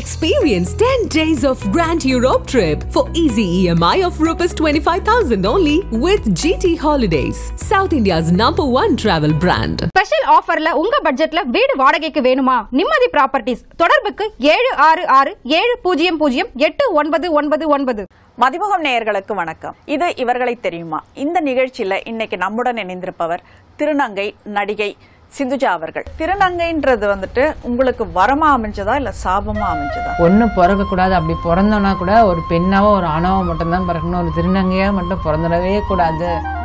Experience 10 days of Grand Europe trip for easy EMI of Rs 25,000 only with GT Holidays, South India's number one travel brand. Special ஆஃபர்ல உங்க பட்ஜெட்ல வீடு வாடகைக்கு வேணுமா? நிம்மதி properties தொடர்புக்கு ஏழு ஆறு ஆறு ஏழு பூஜ்ஜியம் பூஜ்ஜியம் எட்டு ஒன்பது ஒன்பது ஒன்பது. மதிமுகம் நேயர்களுக்கு வணக்கம். இது இவர்களை தெரியுமா? இந்த நிகழ்ச்சியில இன்னைக்கு நம்முடன் இணைந்திருப்பவர் திருநங்கை நடிகை சிந்துஜா அவர்கள். திருநங்கைன்றது வந்துட்டு உங்களுக்கு வரமா அமைஞ்சதா இல்ல சாபமா அமைஞ்சதா? ஒண்ணு பிறக்க கூடாது. அப்படி பிறந்தோம்னா கூட ஒரு பெண்ணாவோ ஒரு ஆணாவோ மட்டும்தான் பிறக்கணும். ஒரு திருநங்கையா மட்டும் பிறந்துடவே கூடாது.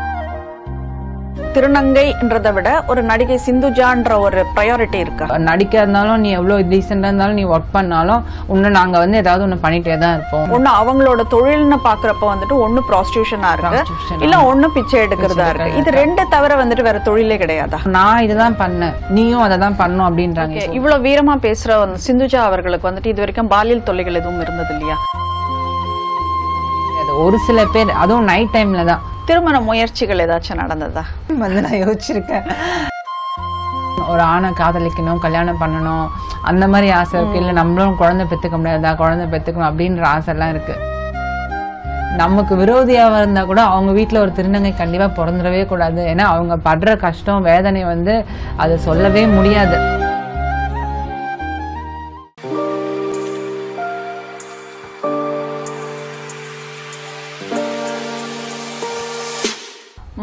திருநங்கைன்றதை விட ஒரு நடிகை சிந்துஜான்ற ஒரு ப்ரையாரிட்டி இருக்கா? நடிக்க இருந்தாலும் நீ எவ்வளவு டீசெண்டா இருந்தாலும் நீ ஒர்க் பண்ணாலும் இன்னும் நாங்க வந்து ஏதாவது ஒண்ணு பண்ணிட்டே தான் இருப்போம். ஒண்ணு அவங்களோட தொழில்னு பாக்குறப்ப வந்துட்டு ஒண்ணு ப்ராஸ்டியூஷனா இருக்கு. இல்ல ஒண்ணு பிச்சை எடுக்கிறதா இருக்கு. இது ரெண்டு தவிர வந்துட்டு வேற தொழிலே கிடையாதா? நான் இதுதான் பண்ணேன். நீயும் அதை தான் பண்ணும் அப்படின்றாங்க. இவ்வளவு வீரமா பேசுற சிந்துஜா அவர்களுக்கு வந்துட்டு இது வரைக்கும் பாலியல் தொல்லைகள் எதுவும் இருந்தது இல்லையா? ஒரு சில பேர் அதுவும் நைட் டைம்ல தான். திருமண முயற்சிகள் ஏதாச்சும் நடந்ததா? வந்து நான் யோசிச்சிருக்கேன். ஒரு ஆணை காதலிக்கணும் கல்யாணம் பண்ணணும் அந்த மாதிரி ஆசை இருக்கு. இல்ல நம்மளும் குழந்தை பெத்துக்க முடியாதா. குழந்தை பெத்துக்கணும் அப்படின்ற ஆசை எல்லாம் இருக்கு. நமக்கு விரோதியாக இருந்தா கூட அவங்க வீட்ல ஒரு திருநங்கை கண்டிப்பா பிறந்துடவே கூடாது. ஏன்னா அவங்க படுற கஷ்டம் வேதனை வந்து அதை சொல்லவே முடியாது.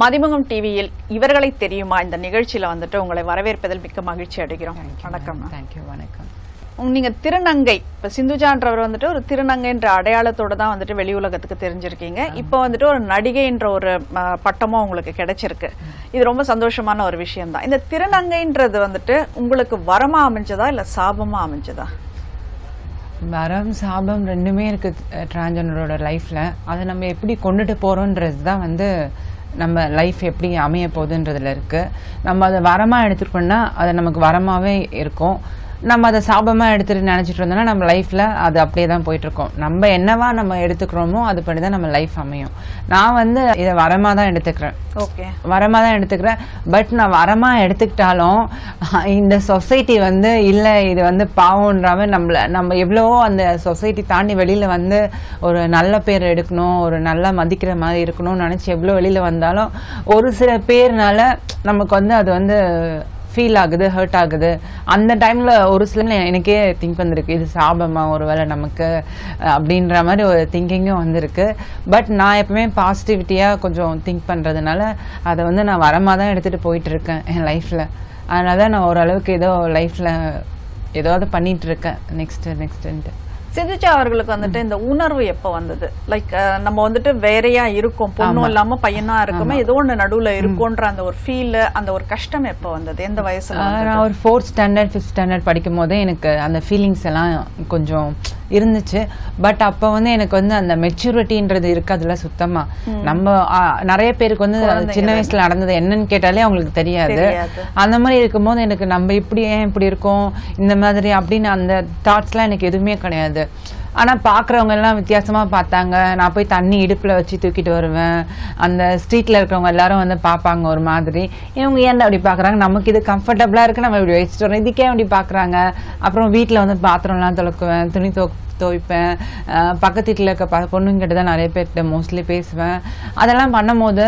மதிமுகம் டிவியில் இவர்களை தெரியுமா? இந்த நிகழ்ச்சியில வந்துட்டு உங்களை வரவேற்பதில் மிக்க மகிழ்ச்சி அடைகிறோம். வணக்கம். தேங்க்யூ வணக்கம். நீங்க திருநங்கை இப்ப சிந்துஜான்றவர் வந்துட்டு ஒரு திருநங்கைன்ற அடையாளத்தோட தான் வந்துட்டு வெளி உலகத்துக்கு தெரிஞ்சிருக்கீங்க. இப்போ வந்துட்டு ஒரு நடிகைன்ற ஒரு பட்டமும் உங்களுக்கு கிடைச்சிருக்கு. இது ரொம்ப சந்தோஷமான ஒரு விஷயம் தான். இந்த திருநங்கைன்றது வந்துட்டு உங்களுக்கு வரமா அமைஞ்சதா இல்ல சாபமா அமைஞ்சதா? வரம் சாபம் ரெண்டுமே இருக்கு டிரான்ஜெண்டரோட லைஃப்ல அதை நம்ம எப்படி கொண்டுட்டு போறோன்றது தான் வந்து நம்ம லைஃப் எப்படி அமைய போகுதுன்றதுல இருக்குது நம்ம அதை வரமாக எடுத்துட்டோம்னா அது நமக்கு வரமாகவே இருக்கும். நம்ம அதை சாபமா எடுத்துட்டு நினைச்சிட்டு இருந்தோம்னா நம்ம லைஃப்ல அது அப்படியே தான் போயிட்டு இருக்கோம் நம்ம என்னவா நம்ம எடுத்துக்கிறோமோ அதுபடி தான் நம்ம லைஃப் அமையும். நான் வந்து இதை வரமா தான் எடுத்துக்கிறேன். ஓகே வரமா தான் எடுத்துக்கிறேன். பட் நான் வரமா எடுத்துக்கிட்டாலும் இந்த சொசைட்டி வந்து இல்லை இது வந்து பாவம்ன்றாம நம்மள நம்ம எவ்வளவோ அந்த சொசைட்டி தாண்டி வெளியில வந்து ஒரு நல்ல பேர் எடுக்கணும் ஒரு நல்லா மதிக்கிற மாதிரி இருக்கணும்னு நினைச்சு எவ்வளோ வெளியில வந்தாலும் ஒரு சில பேர்னால நமக்கு வந்து அது வந்து ஃபீல் ஆகுது ஹர்ட் ஆகுது. அந்த டைமில் ஒரு சில எனக்கே திங்க் வந்திருக்கு இது சாபமா ஒருவேளை நமக்கு அப்படின்ற மாதிரி ஒரு திங்கிங்கும் வந்திருக்கு. பட் நான் எப்பவுமே பாசிட்டிவிட்டியாக கொஞ்சம் திங்க் பண்ணுறதுனால அதை வந்து நான் வரமாக தான் எடுத்துகிட்டு போயிட்டுருக்கேன் என் லைஃப்பில் அதனால தான் நான் ஓரளவுக்கு ஏதோ லைஃப்பில் ஏதாவது பண்ணிகிட்ருக்கேன் இருக்கேன் நெக்ஸ்ட் சிந்துஜா அவர்களுக்கு வந்துட்டு இந்த உணர்வு எப்ப வந்தது? லைக் நம்ம வந்துட்டு வேறையா இருக்கும். பொண்ணும் இல்லாம பையனா இருக்குமே ஏதோ ஒண்ணு நடுவுல இருக்கும்ன்ற அந்த ஒரு ஃபீல் அந்த ஒரு கஷ்டம் எப்ப வந்தது? எந்த வயசுல? நான் ஒரு ஃபோர்த் ஸ்டாண்டர்ட் ஃபிஃப்த் ஸ்டாண்டர்ட் படிக்கும் போதே எனக்கு அந்த ஃபீலிங்ஸ் எல்லாம் கொஞ்சம் இருந்துச்சு. பட் அப்போ வந்து எனக்கு வந்து அந்த மெச்சூரிட்டின்றது இருக்காதுல்ல சுத்தமா. நம்ம நிறைய பேருக்கு வந்து சின்ன வயசுல நடந்தது என்னன்னு கேட்டாலே அவங்களுக்கு தெரியாது. அந்த மாதிரி இருக்கும்போது எனக்கு நம்ம இப்படி ஏன் இப்படி இருக்கோம்? இந்த மாதிரி அப்படின்னு அந்த தாட்ஸ்லாம் எனக்கு எதுவுமே கிடையாது. ஆனா பாக்குறவங்க எல்லாம் வித்தியாசமா பார்த்தாங்க. நான் போய் தண்ணி இடுப்புல வச்சு தூக்கிட்டு வருவேன். அந்த ஸ்ட்ரீட்ல இருக்கிறவங்க எல்லாரும் வந்து பார்ப்பாங்க ஒரு மாதிரி. இவங்க ஏன்டா அப்படி பாக்குறாங்க? நமக்கு இது கம்ஃபர்டபுளா இருக்கு. நம்ம இப்படி வச்சுட்டு வரோம். இதுக்கே அப்படி பாக்குறாங்க? அப்புறம் வீட்ல வந்து பாத்திரம்லாம் துலக்குவேன். துணி துவ துவைப்பேன் பக்கத்து வீட்டில் இருக்க ப பொண்ணுங்கிட்ட தான் நிறைய பேர்கிட்ட மோஸ்ட்லி பேசுவேன். அதெல்லாம் பண்ணும்போது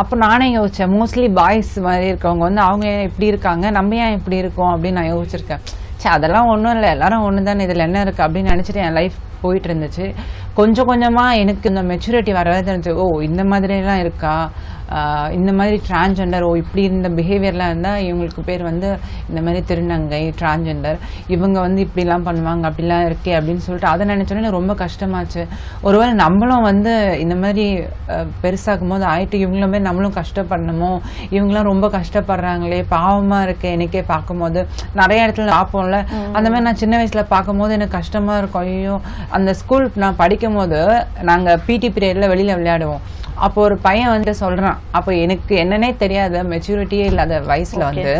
அப்போ நானே யோசித்தேன் மோஸ்ட்லி பாய்ஸ் மாதிரி இருக்கவங்க வந்து அவங்க ஏன் இப்படி இருக்காங்க? நம்ம ஏன் இப்படி இருக்கோம்? அப்படின்னு நான் யோசிச்சிருக்கேன். சே அதெல்லாம் ஒன்றும் இல்லை. எல்லாரும் ஒன்று தானே இதில் என்ன இருக்குது அப்படின்னு நினச்சிட்டு என் லைஃப் போயிட்டு இருந்துச்சு. கொஞ்சம் கொஞ்சமாக எனக்கு இந்த மெச்சூரிட்டி வரவே தெரிஞ்சு ஓ இந்த மாதிரிலாம் இருக்கா? இந்த மாதிரி டிரான்ஜெண்டர் ஓ இப்படி இந்த பிஹேவியர்லாம் இருந்தால் இவங்களுக்கு பேர் வந்து இந்த மாதிரி திருநங்கை டிரான்ஜெண்டர் இவங்க வந்து இப்படிலாம் பண்ணுவாங்க அப்படிலாம் இருக்கே அப்படின்னு சொல்லிட்டு அதை நினச்சோன்னே ரொம்ப கஷ்டமாச்சு. ஒருவேளை நம்மளும் வந்து இந்த மாதிரி பெருசாகும் போது ஆயிட்டு இவங்களும் போய் நம்மளும் கஷ்டப்படணுமோ? இவங்களாம் ரொம்ப கஷ்டப்படுறாங்களே பாவமா இருக்கு எனக்கே பார்க்கும்போது. நிறைய இடத்துல பார்ப்போம்ல. அந்த மாதிரி நான் சின்ன வயசுல பார்க்கும்போது எனக்கு கஷ்டமா இருக்கும். ஐயோ அந்த ஸ்கூல் நான் படிக்கும் போது நாங்க பிடி பீரியட்ல வெளியில விளையாடுவோம். அப்போ ஒரு பையன் வந்து சொல்றான் அப்போ எனக்கு என்னன்னே தெரியாத மெச்சூரிட்டியே இல்லாத வயசுல வந்து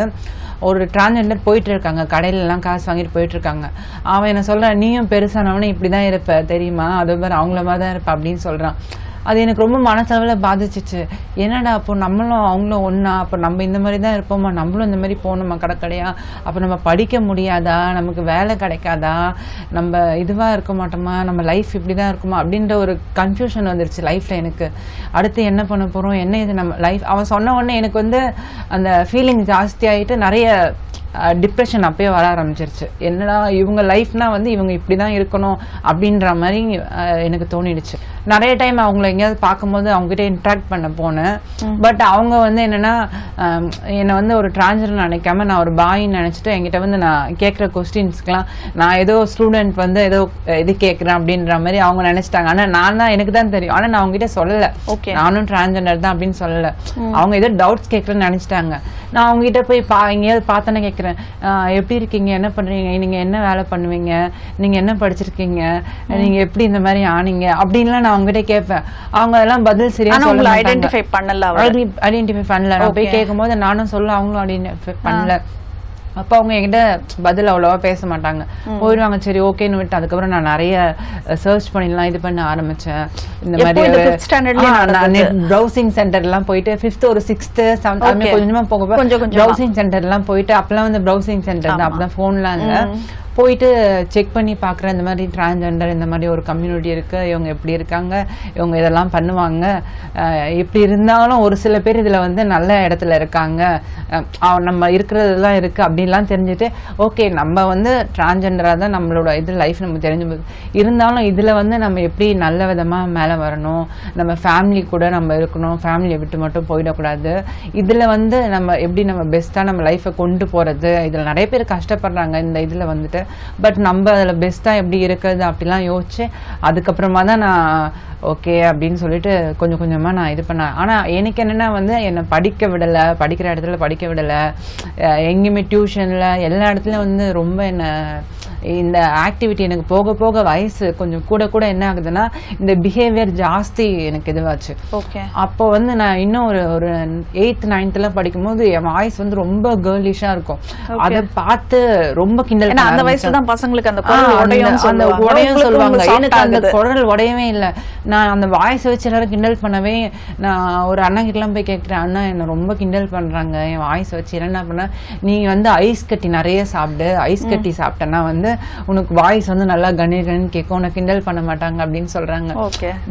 ஒரு டிரான்ஜெண்டர் போயிட்டு இருக்காங்க கடையில எல்லாம் காசு வாங்கிட்டு போயிட்டு இருக்காங்க அவன் என்ன சொல்றான் நீயும் பெருசானவனே இப்படிதான் இருப்ப தெரியுமா? அது மாதிரி அவங்கள மாதிரி தான் இருப்ப அப்படின்னு சொல்றான். அது எனக்கு ரொம்ப மனசளவில் பாதிச்சிச்சு. என்னடா அப்போ நம்மளும் அவங்களும் ஒன்றா அப்போ நம்ம இந்த மாதிரி தான் இருப்போமா? நம்மளும் இந்த மாதிரி போகணுமா கடற்கடையா அப்போ நம்ம படிக்க முடியாதா? நமக்கு வேலை கிடைக்காதா? நம்ம இதுவாக இருக்க மாட்டோமா? நம்ம லைஃப் இப்படி தான் இருக்குமா? அப்படின்ற ஒரு கன்ஃபியூஷன் வந்துருச்சு லைஃப்பில் எனக்கு. அடுத்து என்ன பண்ண போகிறோம் என்ன இது நம்ம லைஃப் அவன் சொன்ன உடனே எனக்கு வந்து அந்த ஃபீலிங் ஜாஸ்தி ஆகிட்டு நிறைய டிப்ரெஷன் அப்பயே வர ஆரம்பிச்சிருச்சு. என்னடா இவங்க லைஃப்னா வந்து இவங்க இப்படி தான் இருக்கணும் அப்படின்ற மாதிரி எனக்கு தோணிடுச்சு. நிறைய டைம் அவங்கள எங்கேயாவது பார்க்கும்போது அவங்ககிட்ட இன்ட்ராக்ட் பண்ண போனேன். பட் அவங்க வந்து என்னன்னா என்னை வந்து ஒரு டிரான்ஸ்ஜெண்டர் நினைக்காம நான் ஒரு பாயின்னு நினச்சிட்டு என்கிட்ட வந்து நான் கேட்குற கொஸ்டின்ஸ்க்குலாம் நான் ஏதோ ஸ்டூடெண்ட் வந்து ஏதோ இது கேட்குறேன் அப்படின்ற மாதிரி அவங்க நினைச்சிட்டாங்க. ஆனால் நான் தான் எனக்கு தான் தெரியும். ஆனால் நான் அவங்ககிட்ட சொல்லலை. நானும் டிரான்ஸ்ஜெண்டர் தான் அப்படின்னு சொல்லல. அவங்க ஏதோ டவுட்ஸ் கேட்கறேன்னு நினைச்சிட்டாங்க. நான் அவங்க கிட்ட போய் பா எங்கேயாவது பார்த்தோன்னே கேட்குறேன் எப்படி இருக்கீங்க? என்ன பண்றீங்க? நீங்க என்ன வேலை பண்ணுவீங்க? நீங்க என்ன படிச்சிருக்கீங்க? நீங்க எப்படி இந்த மாதிரி ஆனீங்க? அப்படின்லாம் நான் அவங்க கிட்ட கேட்பேன். அவங்க அதெல்லாம் பதில் சரியா ஆனா சொல்ல உங்களை மாட்டாங்க. ஐடென்டிஃபை பண்ணல ஐடென்டிஃபை பண்ணல. நான் போய். கேட்கும்போது நானும் சொல்ல அவங்களும் ஐடென்டிஃபை பண்ணல. அப்போ அவங்க என்கிட்ட பதில் அவ்வளோவா பேச மாட்டாங்க. போயிடுவாங்க சரி ஓகேன்னு விட்டு அதுக்கப்புறம் நான் நிறைய சர்ச் பண்ணிலாம் இது பண்ண ஆரம்பிச்சேன். இந்த நடந்தது? ப்ரௌசிங் சென்டர்லாம் போயிட்டு ஃபிஃப்த் ஒரு சிக்ஸ்த் செவன்த். கொஞ்சம் போக. ப்ரௌசிங் சென்டர்லாம் போயிட்டு அப்பெல்லாம் வந்து ப்ரௌசிங் சென்டர் தான். அப்பதான் ஃபோன்லாம் இல்லை. போயிட்டு செக் பண்ணி பார்க்குறேன் இந்த மாதிரி டிரான்ஸ்ஜெண்டர் இந்த மாதிரி ஒரு கம்யூனிட்டி இருக்குது இவங்க எப்படி இருக்காங்க இவங்க இதெல்லாம் பண்ணுவாங்க. எப்படி இருந்தாலும் ஒரு சில பேர் இதில் வந்து நல்ல இடத்துல இருக்காங்க. நம்ம இருக்கிறதெல்லாம் இருக்குது அப்படின்லாம் தெரிஞ்சுட்டு ஓகே நம்ம வந்து டிரான்ஸ்ஜெண்டராக தான் நம்மளோட இது லைஃப் நம்ம தெரிஞ்சு போகுது இருந்தாலும் இதில் வந்து நம்ம எப்படி நல்ல விதமாக மேலே வரணும் நம்ம ஃபேமிலி கூட நம்ம இருக்கணும் ஃபேமிலியை விட்டு மட்டும் போயிடக்கூடாது. இதில் வந்து நம்ம எப்படி நம்ம பெஸ்ட்டாக நம்ம லைஃப்பை கொண்டு போகிறது இதில் நிறைய பேர் கஷ்டப்படுறாங்க இந்த இதில் வந்துட்டு. பட் நம்ம அதில் பெஸ்ட்டாக எப்படி இருக்கிறது அப்படிலாம் யோசிச்சு அதுக்கப்புறமா தான் நான் ஓகே அப்படின்னு சொல்லிட்டு கொஞ்சம் கொஞ்சமாக நான் இது பண்ணேன். ஆனால் எனக்கு என்னன்னா வந்து என்னை படிக்க விடலை படிக்கிற இடத்துல படிக்க விடலை. எங்கேயுமே டியூஷனில் எல்லா இடத்துலையும் வந்து ரொம்ப என்னை இந்த ஆக்டிவிட்டி எனக்கு போக போக வயசு கொஞ்சம் கூட கூட என்ன ஆகுதுன்னா இந்த பிஹேவியர் ஜாஸ்தி எனக்கு இதுவாச்சு. ஓகே அப்போ வந்து நான் இன்னும் ஒரு ஒரு எயித் நைன்த்ல படிக்கும்போது என் வாய்ஸ் வந்து ரொம்ப கேர்லிஷா இருக்கும். அதை பார்த்து ரொம்ப கிண்டல் அந்த. வயசுல தான் பசங்களுக்கு அந்த அந்த- உடையும் அந்த சொல்லுவாங்க. எனக்கு அந்த. குரல் உடையவே இல்ல. நான் அந்த வாய்ஸ் வச்சு எல்லாரும் கிண்டல் பண்ணவே நான் ஒரு அண்ணன் கிட்டலாம் போய் கேட்கிறேன் அண்ணா என்ன ரொம்ப கிண்டல் பண்றாங்க. என் வாய்ஸ் வச்சு என்ன பண்ண? நீ வந்து ஐஸ் கட்டி நிறைய சாப்பிடு. ஐஸ் கட்டி சாப்பிட்டேன்னா வந்து உனக்கு வாய்ஸ் வந்து நல்லா கணி கணின்னு கேட்கும் உனக்கு கிண்டல் பண்ண மாட்டாங்க அப்படின்னு சொல்றாங்க.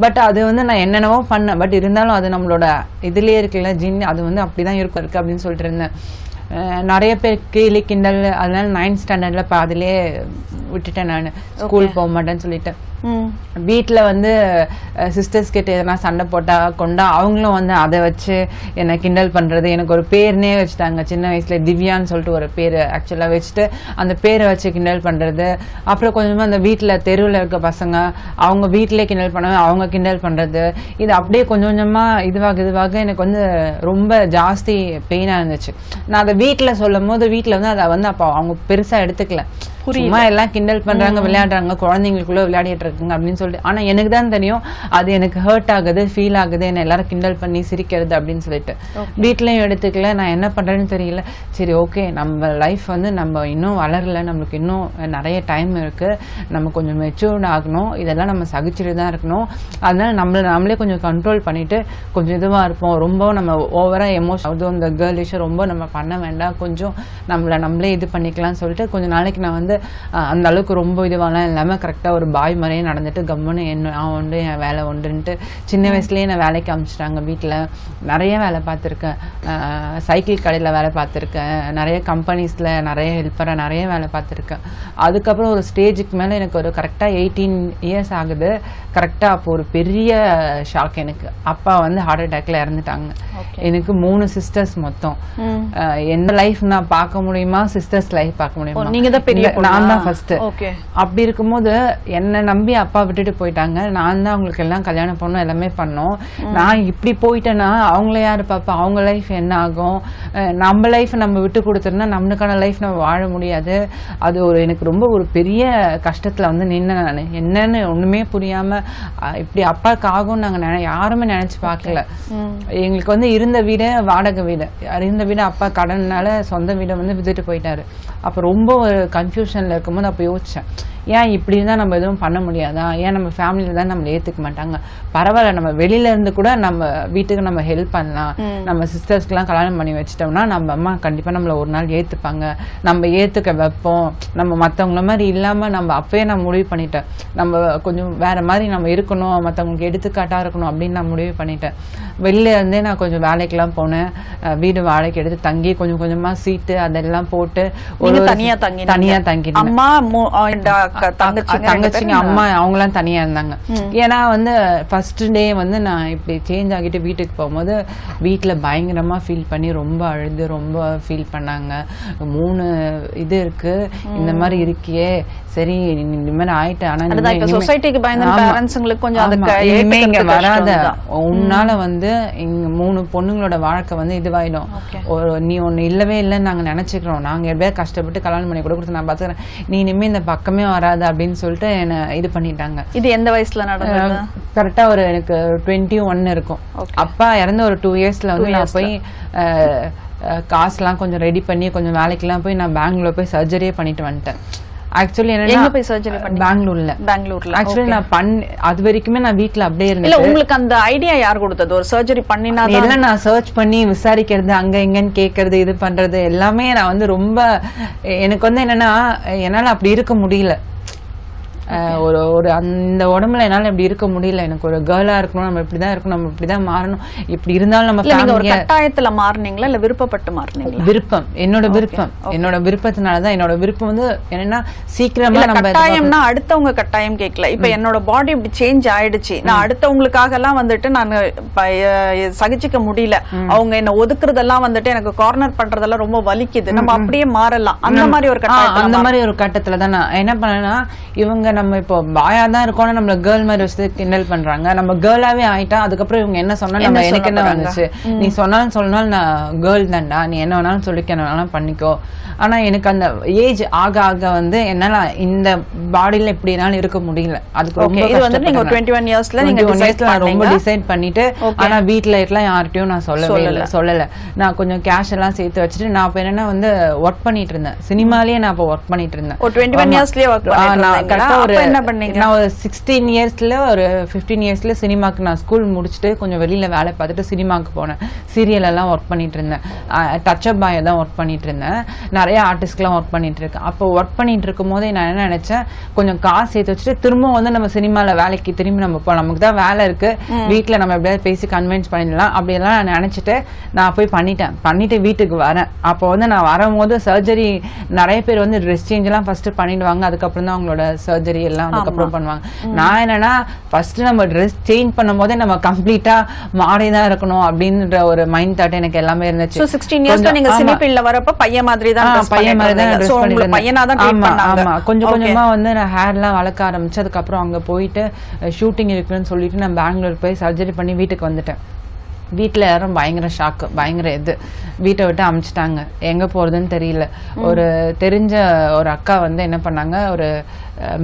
பட் அது வந்து நான் என்னென்னவோ பண்ணேன். பட் இருந்தாலும் அது நம்மளோட இதுலயே இருக்குல்ல ஜின் அது வந்து அப்படிதான் இருக்கும் இருக்கு அப்படின்னு சொல்லிட்டு இருந்தேன். நிறைய பேர் கீழே கிண்டல் அதனால நைன்த் ஸ்டாண்டர்ட்ல பாதிலே விட்டுட்டேன் நான். ஸ்கூல் போக மாட்டேன்னு சொல்லிட்டேன் வீட்டில் வந்து சிஸ்டர்ஸ் கிட்ட எதனா சண்டை போட்டால் கொண்டா அவங்களும் வந்து அதை வச்சு என்னை கிண்டல் பண்ணுறது எனக்கு ஒரு பேர்னே வச்சுட்டாங்க. சின்ன வயசில் திவ்யான்னு சொல்லிட்டு ஒரு பேர் ஆக்சுவலாக வச்சுட்டு அந்த பேரை வச்சு கிண்டல் பண்ணுறது அப்புறம் கொஞ்சமாக அந்த வீட்டில் தெருவில் இருக்க பசங்க அவங்க வீட்டிலே கிண்டல் பண்ண அவங்க கிண்டல் பண்ணுறது இது அப்படியே கொஞ்சம் கொஞ்சமாக இதுவாக இதுவாக எனக்கு வந்து ரொம்ப ஜாஸ்தி பெயினாக இருந்துச்சு. நான் அதை வீட்டில் சொல்லும் போது வீட்டில் வந்து அதை வந்து அப்போ அவங்க பெருசாக எடுத்துக்கல. சும்மா எல்லாம் கிண்டல் பண்றாங்க விளையாடுறாங்க குழந்தைங்களுக்குள்ள விளையாடிட்டு இருக்காங்க அப்படின்னு சொல்லிட்டு. ஆனா எனக்கு தான் தெரியும் அது எனக்கு ஹர்ட் ஆகுது ஃபீல் ஆகுது என்ன எல்லாரும் கிண்டல் பண்ணி சிரிக்கிறது அப்படின்னு சொல்லிட்டு. வீட்லயும் எடுத்துக்கல நான் என்ன பண்றேன்னு தெரியல. சரி ஓகே நம்ம லைஃப் வந்து நம்ம இன்னும் வளரல நம்மளுக்கு இன்னும் நிறைய டைம் இருக்கு. நம்ம கொஞ்சம் மெச்சூர்ட் ஆகணும். இதெல்லாம் நம்ம சகிச்சுட்டு தான் இருக்கணும். அதனால நம்மள நம்மளே கொஞ்சம் கண்ட்ரோல் பண்ணிட்டு கொஞ்சம் இதுவா இருப்போம். ரொம்ப நம்ம ஓவரா எமோஷன் அதுவும் இந்த கேர்ள் ரொம்ப நம்ம பண்ண வேண்டாம். கொஞ்சம் நம்மள நம்மளே இது பண்ணிக்கலாம்னு சொல்லிட்டு கொஞ்ச நாளைக்கு நான் வந்து அந்த அளவுக்கு ரொம்ப இதுவாலாம் இல்லாம கரெக்டா ஒரு பாய் மாதிரியே நடந்துட்டு கம்முன்னு என்ன நான் உண்டு என் வேலை உண்டுன்ட்டு சின்ன வயசுலயே நான் வேலைக்கு அமிச்சிட்டாங்க வீட்டுல நிறைய வேலை பார்த்துருக்கேன். சைக்கிள் கடையில வேலை பார்த்துருக்கேன். நிறைய கம்பெனிஸ்ல நிறைய ஹெல்ப்பரா நிறைய வேலை பார்த்துருக்கேன். அதுக்கப்புறம் ஒரு ஸ்டேஜுக்கு மேல எனக்கு ஒரு கரெக்டா எயிட்டீன் இயர்ஸ் ஆகுது. கரெக்டா அப்போ ஒரு பெரிய ஷாக் எனக்கு. அப்பா வந்து ஹார்ட் அட்டாக்ல இறந்துட்டாங்க. எனக்கு மூணு சிஸ்டர்ஸ் மொத்தம். எந்த லைஃப் நான் பார்க்க முடியுமா? சிஸ்டர்ஸ் லைஃப் பார்க்க முடியுமா? நீங்க தான் பெரிய நான்? தான் ஃபர்ஸ்ட். அப்படி இருக்கும்போது என்னை நம்பி அப்பா விட்டுட்டு போயிட்டாங்க. நான் தான் அவங்களுக்கு எல்லாம் கல்யாணம் பண்ணோம் எல்லாமே பண்ணோம். நான் இப்படி போயிட்டேன்னா அவங்கள யாரு பாப்பா? அவங்க லைஃப் என்ன ஆகும்? நம்ம லைஃப் நம்ம விட்டு கொடுத்துருந்தா நம்மளுக்கான லைஃப் நம்ம வாழ முடியாது. அது ஒரு எனக்கு ரொம்ப ஒரு பெரிய கஷ்டத்துல வந்து நின்ன நான். என்னன்னு ஒண்ணுமே புரியாம இப்படி அப்பாவுக்கு ஆகும்னு நாங்க நினை யாருமே நினைச்சு பார்க்கல எங்களுக்கு வந்து இருந்த வீடு வாடகை வீடு. இருந்த வீடு அப்பா கடன்னால சொந்த வீடை வந்து வித்துட்டு போயிட்டாரு. அப்ப ரொம்ப ஒரு கன்ஃபியூஷன் சுச்சுவேஷனில் இருக்கும்போது அப்போ யோசித்தேன் ஏன் இப்படி இருந்தால் நம்ம எதுவும் பண்ண முடியாதா? ஏன் நம்ம ஃபேமிலியில் தான் நம்மளை ஏற்றுக்க மாட்டாங்க? பரவாயில்ல நம்ம வெளியில இருந்து கூட நம்ம வீட்டுக்கு நம்ம ஹெல்ப் பண்ணலாம். நம்ம சிஸ்டர்ஸ்க்குலாம் கல்யாணம் பண்ணி வச்சிட்டோம்னா நம்ம அம்மா கண்டிப்பாக நம்மளை ஒரு நாள் ஏற்றுப்பாங்க நம்ம ஏற்றுக்க வைப்போம். நம்ம மற்றவங்கள மாதிரி இல்லாமல் நம்ம அப்பயே நான் முடிவு பண்ணிட்டேன். நம்ம கொஞ்சம் வேற மாதிரி நம்ம இருக்கணும். மற்றவங்களுக்கு எடுத்துக்காட்டாக இருக்கணும் அப்படின்னு நான் முடிவு பண்ணிட்டேன். வெளியில இருந்தே நான் கொஞ்சம் வேலைக்கெல்லாம் போனேன். வீடு வாடகைக்கு எடுத்து தங்கி கொஞ்சம் கொஞ்சமா சீட்டு அதெல்லாம் போட்டு நீங்க தனியா தங்கி தனியா தங்கி அம்மா அக்கா- தங்கச்சிங்க அம்மா அவங்களாம் தனியா இருந்தாங்க. ஏன்னா வந்து ஃபர்ஸ்ட் டே வந்து நான் இப்படி சேஞ்ச் ஆகிட்டு வீட்டுக்கு போகும்போது வீட்ல பயங்கரமா ஃபீல் பண்ணி ரொம்ப அழுது ரொம்ப ஃபீல் பண்ணாங்க. மூணு இது இருக்கு. இந்த மாதிரி இருக்கியே. சரி இந்த மாதிரி ஆயிட்ட ஆனா சொசைட்டிக்கு பயந்து. பேரண்ட்ஸுங்களுக்கு கொஞ்சம் இங்க வராத. உன்னால வந்து இங்க மூணு பொண்ணுங்களோட வாழ்க்கை வந்து இதுவாயிடும். ஒரு நீ ஒண்ணு இல்லவே இல்லைன்னு நாங்க நினைச்சுக்கிறோம். நாங்க எப்படியா கஷ்டப்பட்டு கல்யாணம் பண்ணி கூட கொடுத்து நான் பாத்துக்கிறேன். நீ இனிமே இந்த பக்கமே வராத அப்படின்னு சொல்லிட்டு என்ன இது பண்ணிட்டாங்க. இது எந்த வயசுல நடந்தது? கரெக்டா ஒரு எனக்கு டுவெண்ட்டி ஒன் இருக்கும் அப்பா இறந்து ஒரு டூ இயர்ஸ்ல வந்து நான் போய் காசுலாம் கொஞ்சம் ரெடி பண்ணி கொஞ்சம் வேலைக்கெல்லாம் போய் நான் பெங்களூர் போய் சர்ஜரியே பண்ணிட்டு வந்துட்டேன். ஆக்சுவலி என்னன்னா போய் சர்ஜரி பண்ணி பெங்களூர்ல பெங்களூர்ல ஆக்சுவலி நான் பண்ண அது வரைக்குமே நான் வீட்ல அப்படியே இல்ல இருந்தேன் உங்களுக்கு அந்த ஐடியா யார் கொடுத்தது? ஒரு சர்ஜரி பண்ணினா எல்லாம் நான் சர்ச் பண்ணி விசாரிக்கிறது அங்க இங்கன்னு கேட்கறது இது பண்றது எல்லாமே நான் வந்து ரொம்ப எனக்கு வந்து என்னன்னா என்னால அப்படி இருக்க முடியல. ஒரு ஒரு அந்த உடம்புல என்னால இப்படி இருக்க முடியல. எனக்கு ஒரு கேர்ளா இருக்கணும். நம்ம இப்படிதான் இருக்கணும். நம்ம இப்படிதான் மாறணும். இப்படி இருந்தாலும் நம்ம ஒரு கட்டாயத்துல மாறுனீங்களா? இல்ல விருப்பப்பட்டு மாறுனீங்களா? விருப்பம். என்னோட விருப்பம். என்னோட விருப்பத்தினாலதான் என்னோட விருப்பம் வந்து என்னன்னா சீக்கிரமா நம்ம கட்டாயம்னா அடுத்தவங்க கட்டாயம் கேட்கல இப்ப என்னோட பாடி இப்படி சேஞ்ச் ஆயிடுச்சு. நான் அடுத்தவங்களுக்காக எல்லாம் வந்துட்டு நான் சகிச்சுக்க முடியல. அவங்க என்ன ஒதுக்குறதெல்லாம் வந்துட்டு எனக்கு கார்னர் பண்றதெல்லாம் ரொம்ப வலிக்குது. நம்ம அப்படியே மாறலாம். அந்த மாதிரி ஒரு ஆ, கட்டாயத்துல அந்த. மாதிரி ஒரு கட்டத்துல தான் நான் என்ன பண்ணேன்னா இவங்க நம்ம இப்போ பாயா தான் இருக்கோம்னு நம்மள கேர்ள் மாதிரி வச்சு கிண்டல் பண்றாங்க. நம்ம கேர்ளாவே ஆயிட்டா அதுக்கப்புறம் இவங்க என்ன சொன்னா நம்ம எனக்கு என்ன வந்துச்சு? நீ சொன்னாலும் சொன்னாலும் நான் கேர்ள் தான்டா. நீ என்ன வேணாலும் சொல்லிக்க வேணாலும் பண்ணிக்கோ. ஆனா எனக்கு அந்த ஏஜ் ஆக ஆக வந்து என்னால இந்த பாடியில எப்படினாலும் இருக்க முடியல. அதுக்கு ரொம்ப இது வந்து நீங்க ஒரு கஷ்டப்பட்டேன் 21 yearsல நீங்க 21 decide yearsல நான் ரொம்ப. டிசைட் பண்ணிட்டு. ஆனா வீட்ல எல்லாம் யார்கிட்டயும் நான் சொல்லவே. இல்லை. சொல்லல. நான் கொஞ்சம் கேஷ் எல்லாம் சேர்த்து வச்சுட்டு நான் அப்ப என்னன்னா வந்து ஒர்க் பண்ணிட்டு இருந்தேன். சினிமாலயே நான் அப்ப ஒர்க் பண்ணிட்டு இருந்தேன். ஒரு 21 ஆமா. yearsலயே work ஆ, பண்ணிட்டு ஆ ஒரு என்ன பண்ணீங்க? நான் ஒரு சிக்ஸ்டீன் இயர்ஸ்ல ஒரு ஃபிஃப்டீன் இயர்ஸ்ல சினிமாக்கு நான் ஸ்கூல் முடிச்சுட்டு கொஞ்சம் வெளியில வேலை பார்த்துட்டு சினிமாக்கு போனேன். சீரியல் எல்லாம் ஒர்க் பண்ணிட்டு இருந்தேன். டச் அப் பாய் தான் ஒர்க் பண்ணிட்டு இருந்தேன். நிறைய ஆர்டிஸ்ட்லாம் ஒர்க் பண்ணிட்டு இருக்கேன். அப்போ ஒர்க் பண்ணிட்டு இருக்கும் போதே நான் என்ன நினைச்சேன்? கொஞ்சம் காசு சேர்த்து வச்சுட்டு திரும்ப வந்து நம்ம சினிமால வேலைக்கு திரும்பி நம்ம போகலாம் நமக்கு தான் வேலை இருக்கு. வீட்ல நம்ம எப்படியாவது பேசி கன்வின்ஸ் பண்ணிடலாம். அப்படியெல்லாம் நான் நினைச்சிட்டு நான் போய் பண்ணிட்டேன். பண்ணிட்டு வீட்டுக்கு வரேன். அப்போ வந்து நான் வரும்போது சர்ஜரி நிறைய பேர் வந்து ட்ரெஸ் சேஞ்ச் எல்லாம் ஃபர்ஸ்ட் பண்ணிடுவாங்க. அதுக்கப்புறம் தான் அவங்களோட சர்ஜரி எல்லாம் அதுக்கப்புறம் பண்ணுவாங்க நான் என்னன்னா ஃபர்ஸ்ட் நம்ம ட்ரெஸ் சேஞ்ச் பண்ணும்போதே நம்ம கம்ப்ளீட்டா மாறி தான் இருக்கணும் அப்படின்ற ஒரு மைண்ட் தாட் எனக்கு எல்லாமே இருந்துச்சு 16 yearsல கொஞ்சம் நீங்க சினி. ஃபீல்ட்ல வரப்ப பையன் மாதிரி தான் பையன் மாதிரி தான் பண்ணிட்டு dress இருந்தீங்க. So, பண்ணிட்டு உங்களுக்கு பையனா தான் இருந்தேன். treat ஆமா. ஆமா. கொஞ்சம். கொஞ்சமா வந்து நான் ஹேர்லாம் வளர்க்க ஆரம்பிச்சதுக்கு அப்புறம் அங்க போயிட்டு ஷூட்டிங் இருக்குன்னு சொல்லிட்டு நான் பெங்களூர் போய் சர்ஜரி பண்ணி வீட்டுக்கு வந்துட்டேன் வீட்டில் யாரும் பயங்கர ஷாக்கு பயங்கர இது. வீட்டை விட்டு அமுச்சிட்டாங்க. எங்கே போகிறதுன்னு தெரியல. ஒரு தெரிஞ்ச ஒரு அக்கா வந்து என்ன பண்ணாங்க? ஒரு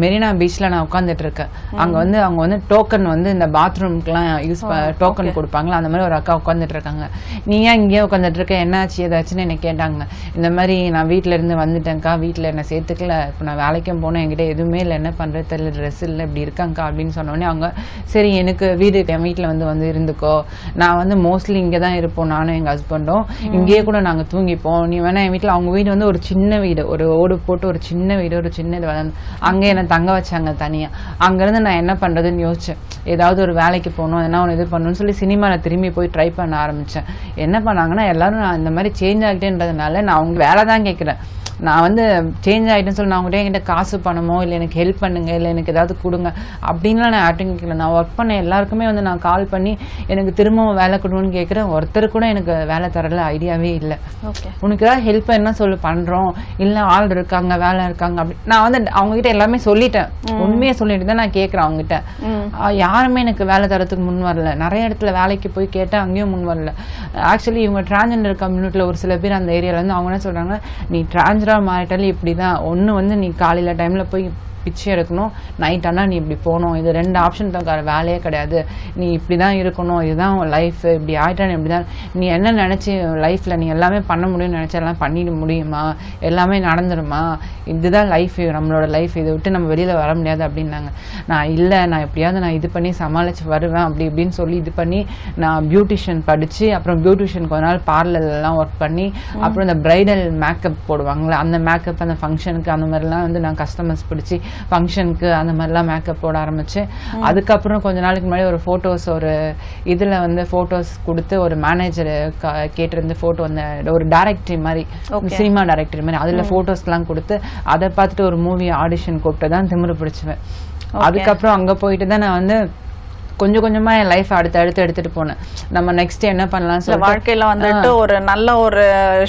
மெரினா பீச்சில் நான் உட்காந்துட்டு இருக்கேன் அங்கே வந்து அவங்க வந்து டோக்கன் வந்து இந்த பாத்ரூம்க்குலாம் யூஸ் டோக்கன் கொடுப்பாங்களா? அந்த மாதிரி ஒரு அக்கா உட்காந்துட்டு இருக்காங்க நீ ஏன் இங்கேயே உட்காந்துட்டு இருக்க என்னாச்சு? ஏதாச்சுன்னு என்னை கேட்டாங்க. இந்த மாதிரி நான் வீட்டில இருந்து வந்துட்டேன்க்கா. வீட்டில் என்னை சேர்த்துக்கல. இப்போ நான் வேலைக்கும் போனேன். என்கிட்ட எதுவுமே இல்லை. என்ன பண்ணுறது தெரியல. ட்ரெஸ் இல்லை. இப்படி இருக்காங்க்கா அப்படின்னு சொன்னோடனே அவங்க சரி எனக்கு வீடு என் வீட்டில் வந்து வந்து இருந்துக்கோ. நான் வந்து மோஸ்ட்லி இங்கே தான் இருப்போம். நானும் எங்கள் ஹஸ்பண்டும் இங்கேயே கூட நாங்கள் தூங்கிப்போம். நீ வேணா என் வீட்டில் அவங்க வீடு வந்து ஒரு சின்ன வீடு. ஒரு ஓடு போட்டு ஒரு சின்ன வீடு ஒரு சின்ன இது வந்து அங்கே என்னை தங்க வச்சாங்க தனியாக அங்கேருந்து நான் என்ன பண்ணுறதுன்னு யோசிச்சேன். ஏதாவது ஒரு வேலைக்கு போகணும் என்ன ஒன்று இது பண்ணணும்னு சொல்லி சினிமாவில் திரும்பி போய் ட்ரை பண்ண ஆரம்பித்தேன் என்ன பண்ணாங்கன்னா எல்லாரும் நான் இந்த மாதிரி சேஞ்ச் ஆகிட்டேன்றதுனால நான் அவங்க வேலை தான் கேட்குறேன். நான் வந்து சேஞ்ச் ஆகிட்டேன்னு சொல்லி நான் அவங்ககிட்ட என்கிட்ட காசு பணமோ இல்லை எனக்கு ஹெல்ப் பண்ணுங்க இல்லை எனக்கு ஏதாவது கொடுங்க அப்படின்லாம் நான் யார்ட்டும் கேட்கல நான் ஒர்க் பண்ண எல்லாருக்குமே வந்து நான் கால் பண்ணி எனக்கு திரும்பவும் வேலை கொடுன்னு கேட்குறேன் ஒருத்தர் கூட எனக்கு வேலை தரல ஐடியாவே இல்லை. உனக்கு ஏதாவது ஹெல்ப் என்ன சொல்லு பண்றோம். இல்ல ஆள் இருக்காங்க வேலை இருக்காங்க அப்படி. நான் வந்து அவங்க கிட்ட எல்லாமே சொல்லிட்டேன். உண்மையை சொல்லிட்டு தான் நான் கேட்கறேன் அவங்க கிட்ட ஆஹ் யாருமே எனக்கு வேலை தரத்துக்கு முன் வரல. நிறைய இடத்துல வேலைக்கு போய் கேட்டேன் அங்கேயும் முன் வரல. ஆக்சுவலி இவங்க டிரான்ஜெண்டர் கம்யூனிட்டியில் ஒரு சில பேர் அந்த ஏரியால வந்து அவங்க என்ன சொல்றாங்க நீ மாறிட்டாலும் மாறிட்டாலே இப்படிதான். ஒண்ணு வந்து நீ காலையில டைம்ல போய் பிச்சை எடுக்கணும். நைட் ஆனால் நீ இப்படி போகணும். இது ரெண்டு ஆப்ஷன் தான் வேலையே கிடையாது. நீ இப்படி தான் இருக்கணும். இதுதான் உன் லைஃப் இப்படி ஆயிட்டா நீ இப்படி தான் நீ என்ன நினச்சி லைஃப்பில் நீ எல்லாமே பண்ண முடியும்னு நினச்சா எல்லாம் பண்ணிட முடியுமா? எல்லாமே நடந்துருமா? இதுதான் லைஃப் நம்மளோட லைஃப் இதை விட்டு நம்ம வெளியில் வர முடியாது அப்படின்னாங்க. நான் இல்லை நான் எப்படியாவது நான் இது பண்ணி சமாளித்து வருவேன். அப்படி இப்படின்னு சொல்லி இது பண்ணி நான் பியூட்டிஷியன் படித்து அப்புறம் பியூட்டிஷியன் கொஞ்ச நாள் பார்லர்லாம் ஒர்க் பண்ணி அப்புறம் இந்த பிரைடல் மேக்கப் போடுவாங்கள்ல அந்த மேக்கப் அந்த ஃபங்க்ஷனுக்கு அந்த மாதிரிலாம் வந்து நான் கஸ்டமர்ஸ் பிடிச்சி ஃபங்க்ஷனுக்கு அந்த மாதிரிலாம் மேக்கப் போட ஆரம்பித்தேன் அதுக்கப்புறம் கொஞ்ச நாளைக்கு முன்னாடி ஒரு ஃபோட்டோஸ் ஒரு இதில் வந்து ஃபோட்டோஸ் கொடுத்து ஒரு மேனேஜர் கேட்டிருந்து ஃபோட்டோ அந்த ஒரு டேரக்டரி மாதிரி சினிமா டேரக்டரி மாதிரி அதில் ஃபோட்டோஸ்லாம் கொடுத்து அதை பார்த்துட்டு ஒரு மூவி ஆடிஷன் கூப்பிட்டு தான் திமிரு பிடிச்சுவேன். அதுக்கப்புறம் அங்கே போயிட்டு தான் நான் வந்து கொஞ்சம் கொஞ்சமா என் லைஃப் அடுத்து அடுத்து எடுத்துட்டு போனேன். நம்ம நெக்ஸ்ட் என்ன பண்ணலாம் இல்ல வாழ்க்கையில வந்துட்டு ஒரு நல்ல ஒரு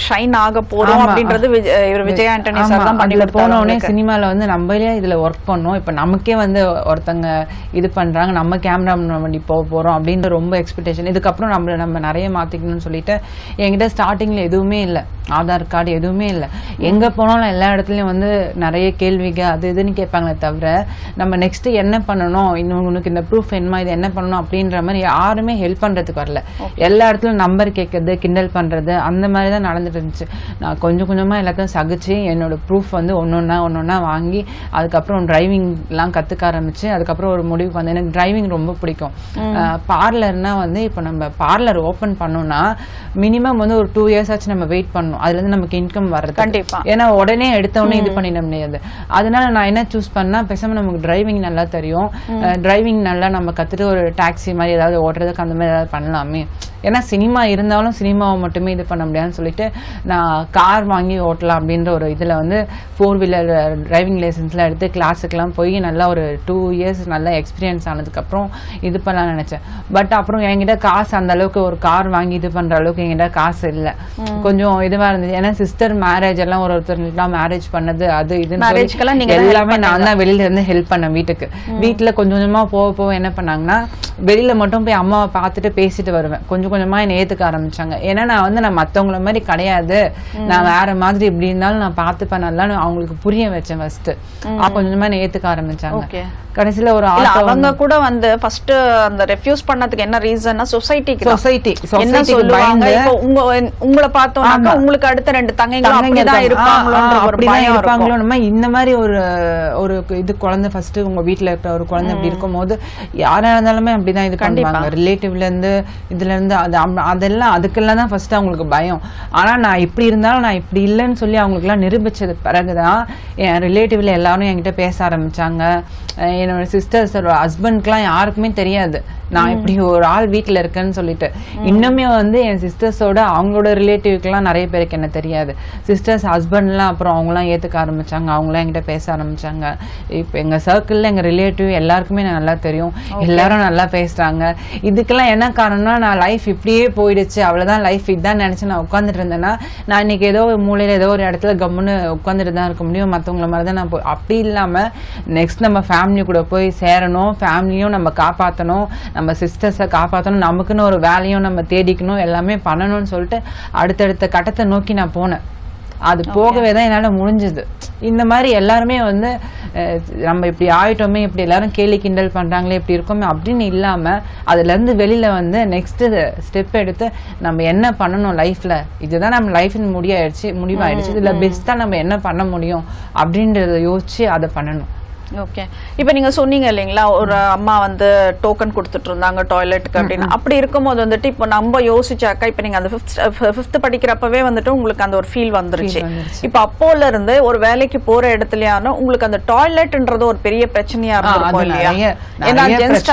ஷைன் ஆக போறோம் அப்படின்றது விஜய்- இவர் விஜய் ஆண்டனி சார் தான் பண்ணி போன கொடுத்தாரு உடனே உங்களுக்கு. சினிமால வந்து நம்மளே இதுல ஒர்க் பண்ணோம். இப்ப நமக்கே வந்து ஒருத்தங்க இது பண்றாங்க. நம்ம கேமரா பண்ணி போக போறோம் அப்படின்ற ரொம்ப எக்ஸ்பெக்டேஷன் இதுக்கப்புறம் நம்மள நம்ம நிறைய மாத்திக்கணும்னு சொல்லிட்டு என்கிட்ட ஸ்டார்டிங்ல எதுவுமே இல்ல. ஆதார் கார்டு எதுவுமே இல்ல. எங்க போனாலும் எல்லா இடத்துலயும் வந்து நிறைய கேள்விங்க அது இதுன்னு கேட்பாங்களே தவிர நம்ம நெக்ஸ்ட் என்ன பண்ணணும்? இன்னும் உனக்கு இந்த ப்ரூஃப் என்ன இது என்ன பண்ணணும் அப்படின்ற மாதிரி யாருமே ஹெல்ப் பண்றதுக்கு வரல. எல்லா இடத்துலயும் நம்பர் கேட்கறது கிண்டல் பண்றது அந்த மாதிரி தான் நடந்துட்டு இருந்துச்சு. நான் கொஞ்சம் கொஞ்சமா எல்லாத்தையும் சகிச்சு என்னோட ப்ரூஃப் வந்து ஒன்னொன்னா ஒன்னொன்னா வாங்கி அதுக்கப்புறம் டிரைவிங் எல்லாம் கத்துக்க ஆரம்பிச்சு அதுக்கப்புறம் ஒரு முடிவுக்கு வந்து எனக்கு டிரைவிங் ரொம்ப பிடிக்கும். பார்லர்னா வந்து இப்போ நம்ம பார்லர் ஓபன் பண்ணோம்னா மினிமம் வந்து ஒரு டூ இயர்ஸ் ஆச்சு நம்ம வெயிட் பண்ணணும் அதுல இருந்து நமக்கு இன்கம் வர்றது கண்டிப்பா. ஏன்னா உடனே எடுத்த உடனே இது பண்ணிட முடியாது. அதனால நான் என்ன சூஸ் பண்ணா பேசாம நமக்கு டிரைவிங் நல்லா தெரியும். டிரைவிங் நல்லா நம்ம கத்துட்டு ஒரு டாக்ஸி மாதிரி ஏதாவது ஓட்டுறதுக்கு அந்த மாதிரி ஏதாவது பண்ணலாமே. ஏன்னா சினிமா இருந்தாலும் சினிமாவை மட்டுமே இது பண்ண முடியாதுன்னு சொல்லிட்டு நான் கார் வாங்கி ஓட்டலாம் அப்படின்ற ஒரு இதுல வந்து ஃபோர் வீலர் டிரைவிங் லைசன்ஸ்லாம் எடுத்து கிளாஸுக்கெல்லாம் போய் நல்லா ஒரு டூ இயர்ஸ் நல்லா எக்ஸ்பீரியன்ஸ் ஆனதுக்கப்புறம் இது பண்ணலாம்னு நினைச்சேன். பட் அப்புறம் என்கிட்ட காசு அந்த அளவுக்கு ஒரு கார் வாங்கி இது பண்ற அளவுக்கு என்கிட்ட காசு இல்லை. கொஞ்சம் இதுவா இருந்துச்சு ஏன்னா சிஸ்டர் மேரேஜ் எல்லாம் ஒரு ஒருத்தருக்குலாம் மேரேஜ் பண்ணது அது help எல்லாமே நான் தான் வெளியில இருந்து ஹெல்ப் பண்ணேன் வீட்டுக்கு. வீட்டுல கொஞ்சம் கொஞ்சமா போக போக என்ன பண்ணாங்கன்னா வெளியில மட்டும் போய் அம்மாவை பார்த்துட்டு பேசிட்டு வருவேன். கொஞ்சம் கொஞ்சமா என்னை ஏத்துக்க ஆரம்பிச்சாங்க. ஏன்னா நான் வந்து நான் மத்தவங்கள மாதிரி கிடையாது. நான் வேற மாதிரி இப்படி இருந்தாலும் நான் பார்த்துப்பேன். நல்லா அவங்களுக்கு புரிய வச்சேன் ஃபர்ஸ்ட் கொஞ்சம் கொஞ்சமா என்னை ஏத்துக்க ஆரம்பிச்சாங்க. கடைசியில ஒரு அவங்க கூட வந்து ஃபர்ஸ்ட் அந்த ரெஃப்யூஸ் பண்ணதுக்கு என்ன ரீசன்னா சொசைட்டிக்கு சொசைட்டி என்ன சொல்லுவாங்க? உங்க உங்களை பார்த்தோம்னாக்கா ஆமா. உங்களுக்கு அடுத்த ரெண்டு தங்கைங்களும் தங்கைங்க அப்படிதான் ஒரு அப்படிதான் இருப்பாங்களோ நம்ம இந்த மாதிரி ஒரு ஒரு இது குழந்தை ஃபர்ஸ்ட் உங்க வீட்ல இருக்கிற ஒரு குழந்தை அப்படி இருக்கும்போது யாரா இருந்தாலுமே அப்படிதான் இது பண்ணுவாங்க. ரிலேட்டிவ்ல இருந்து இதுல இருந்து அது அதெல்லாம் அதுக்கெல்லாம் தான் ஃபர்ஸ்ட் அவங்களுக்கு பயம். ஆனா நான் இப்படி இருந்தாலும் நான் இப்படி இல்லைன்னு சொல்லி அவங்களுக்கு எல்லாம் நிரூபிச்சது பிறகுதான் என் ரிலேட்டிவ்ல எல்லாரும் என்கிட்ட பேச ஆரம்பிச்சாங்க. என்னோட சிஸ்டர்ஸோட ஹஸ்பண்ட்க்குலாம் யாருக்குமே தெரியாது. நான் இப்படி ஒரு ஆள் வீட்ல இருக்கேன்னு சொல்லிட்டு. இன்னுமே வந்து என் சிஸ்டர்ஸோட அவங்களோட ரிலேட்டிவ்க்குலாம் நிறைய பேருக்கு என்ன தெரியாது. சிஸ்டர்ஸ் ஹஸ்பண்ட்லாம் அப்புறம் அவங்களாம் ஏத்துக்க ஆரம்பிச்சாங்க. அவங்களாம் என்கிட்ட பேச ஆரம்பிச்சாங்க. இப்போ எங்க சர்க்கிள்ல எங்க ரிலேட்டிவ் எல்லாருக்குமே நல்லா தெரியும். எல்லாரும் நல்லா பேசுறாங்க. இதுக்கெல்லாம் என்ன காரணம்னா நான் லைஃப் இப்படியே போயிடுச்சு அவ்வளவுதான் லைஃப் இதான் நினைச்சு நான் உட்காந்துட்டு இருந்தேன்னா நான் இன்னைக்கு ஏதோ ஒரு மூலையில ஏதோ ஒரு இடத்துல கம்முன்னு உட்காந்துட்டு தான் இருக்க முடியும். மற்றவங்கள மாதிரி தான் நான் போய் அப்படி இல்லாம நெக்ஸ்ட் நம்ம ஃபேமிலி கூட போய் சேரணும் ஃபேமிலியும் நம்ம காப்பாற்றணும் நம்ம சிஸ்டர்ஸை காப்பாற்றணும் நமக்குன்னு ஒரு வேலையும் நம்ம தேடிக்கணும் எல்லாமே பண்ணணும்னு சொல்லிட்டு அடுத்தடுத்த கட்டத்தை நோக்கி நான் போனேன். அது போகவே தான் என்னால முடிஞ்சது. இந்த மாதிரி எல்லாருமே வந்து அஹ், நம்ம இப்படி ஆயிட்டோமே இப்படி எல்லாரும் கேலி கிண்டல் பண்றாங்களே இப்படி இருக்கோமே அப்படின்னு இல்லாம அதுல இருந்து வெளியில வந்து நெக்ஸ்ட் ஸ்டெப் எடுத்து நம்ம என்ன பண்ணணும் லைஃப்ல இதுதான் நம்ம லைஃபின் முடிவாயிடுச்சு. முடிவாயிடுச்சு இதுல பெஸ்டா நம்ம என்ன பண்ண முடியும்? அப்படின்றத யோசிச்சு அதை பண்ணணும். ஓகே இப்போ நீங்க சொன்னீங்க இல்லைங்களா ஒரு அம்மா வந்து டோக்கன் கொடுத்துட்டு இருந்தாங்க டாய்லெட்டுக்கு அப்படின்னு. அப்படி இருக்கும்போது வந்துட்டு இப்போ நம்ம யோசிச்சாக்கா இப்போ நீங்க அந்த ஃபிஃப்த் படிக்கிறப்பவே வந்துட்டு உங்களுக்கு அந்த ஒரு ஃபீல் வந்துருச்சு. இப்போ அப்போல இருந்து ஒரு வேலைக்கு போற இடத்துலயான உங்களுக்கு அந்த டாய்லெட்ன்றது ஒரு பெரிய பிரச்சனையா இருந்திருக்கும் அது இல்லையா? ஏன்னா ஜென்ஸ்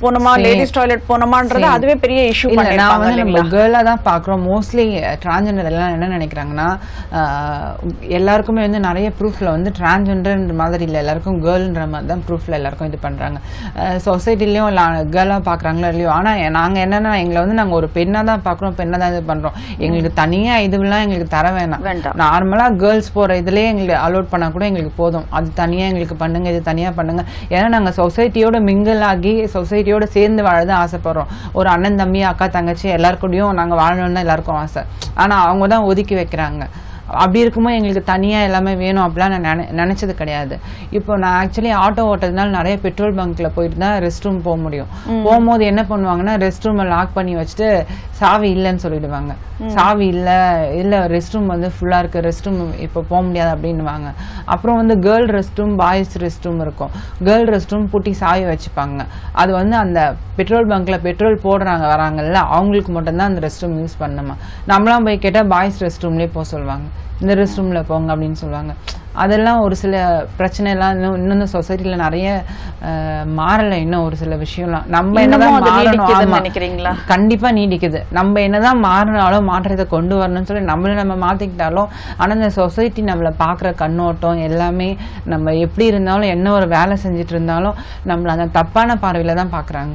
போகணுமா Same. Ladies toilet Same. அதுவே பெரிய இஷ்யூ வந்து நம்ம கேர்ளா தான் பாக்குறோம் மோஸ்ட்லி டிரான்ஜெண்டர் எல்லாம் என்ன நினைக்கிறாங்கன்னா எல்லாருக்குமே வந்து நிறைய ப்ரூஃப்ல வந்து டிரான்ஜெண்டர் மாதிரி இல்ல. எல்லாருக்கும் கேர்ள்ன்ற மாதிரி தான் ப்ரூஃப்ல எல்லாருக்கும் இது பண்றாங்க. சொசைட்டிலயும் கேர்ளா பாக்குறாங்களோ இல்லையோ ஆனா நாங்க என்னன்னா எங்களை வந்து நாங்க ஒரு பெண்ணா தான் பாக்குறோம் பெண்ணா தான் இது பண்றோம். எங்களுக்கு தனியா இதுவெல்லாம் எங்களுக்கு தர வேணாம். வேண்டாம். நார்மலா கேர்ள்ஸ் போற இதுலயே எங்களுக்கு அலோட் பண்ணா கூட எங்களுக்கு போதும். அது தனியா எங்களுக்கு பண்ணுங்க இது தனியா பண்ணுங்க. ஏன்னா நாங்க சொசைட்டியோட மிங்கிள் ஆகி சொசைட்டியோட சேர்ந்து வாழதான் ஆசைப்படுறோம். ஒரு அண்ணன் தம்பி அக்கா தங்கச்சி எல்லாருக்கூடயும் நாங்க வாழணும்னு எல்லாருக்கும் ஆசை. ஆனா அவங்க தான் ஒதுக்கி வைக்கிறாங்க. அப்படி இருக்கும்போது எங்களுக்கு தனியா எல்லாமே வேணும் அப்படிலாம் நான் நினை நினைச்சது கிடையாது. இப்போ நான் ஆக்சுவலி ஆட்டோ ஓட்டுறதுனால நிறைய பெட்ரோல் பங்க்ல போயிட்டு தான் ரெஸ்ட் ரூம் போக முடியும். போகும்போது என்ன பண்ணுவாங்கன்னா ரெஸ்ட் ரூமை லாக் பண்ணி வச்சுட்டு சாவி இல்லைன்னு சொல்லிடுவாங்க. சாவி இல்ல இல்ல ரெஸ்ட் ரூம் வந்து ஃபுல்லா இருக்கு ரெஸ்ட் ரூம் இப்போ போக முடியாது அப்படின்னுவாங்க. அப்புறம் வந்து girl rest room boys rest room இருக்கும். கேர்ள் ரெஸ்ட் ரூம் பூட்டி சாவி வச்சுப்பாங்க. அது வந்து அந்த பெட்ரோல் பங்க்ல பெட்ரோல் போடுறாங்க வராங்கல்ல அவங்களுக்கு மட்டும்தான் அந்த ரெஸ்ட் ரூம் யூஸ் பண்ணணுமா நம்மளாம் போய் கேட்டா பாய்ஸ் ரெஸ்ட் ரூம்லயே போக சொல்லுவாங்க. இந்த ரெஸ்ட் ரூம்ல போங்க அப்படின்னு சொல்லுவாங்க. அதெல்லாம் ஒரு சில பிரச்சனை எல்லாம் இன்னும் இன்னும் இந்த சொசைட்டில நிறைய மாறல இன்னும் ஒரு சில விஷயம்லாம். நம்ம என்னதான் மாறணும். நினைக்கிறீங்களா? கண்டிப்பா நீடிக்குது. நம்ம என்னதான் மாறினாலும் மாற்றத்தை கொண்டு வரணும்னு சொல்லி நம்மள நம்ம மாத்திக்கிட்டாலும் ஆனா இந்த சொசைட்டி நம்மள பாக்குற கண்ணோட்டம் எல்லாமே நம்ம எப்படி இருந்தாலும் என்ன ஒரு வேலை செஞ்சுட்டு இருந்தாலும் நம்மள அந்த தப்பான பார்வையில தான் பாக்குறாங்க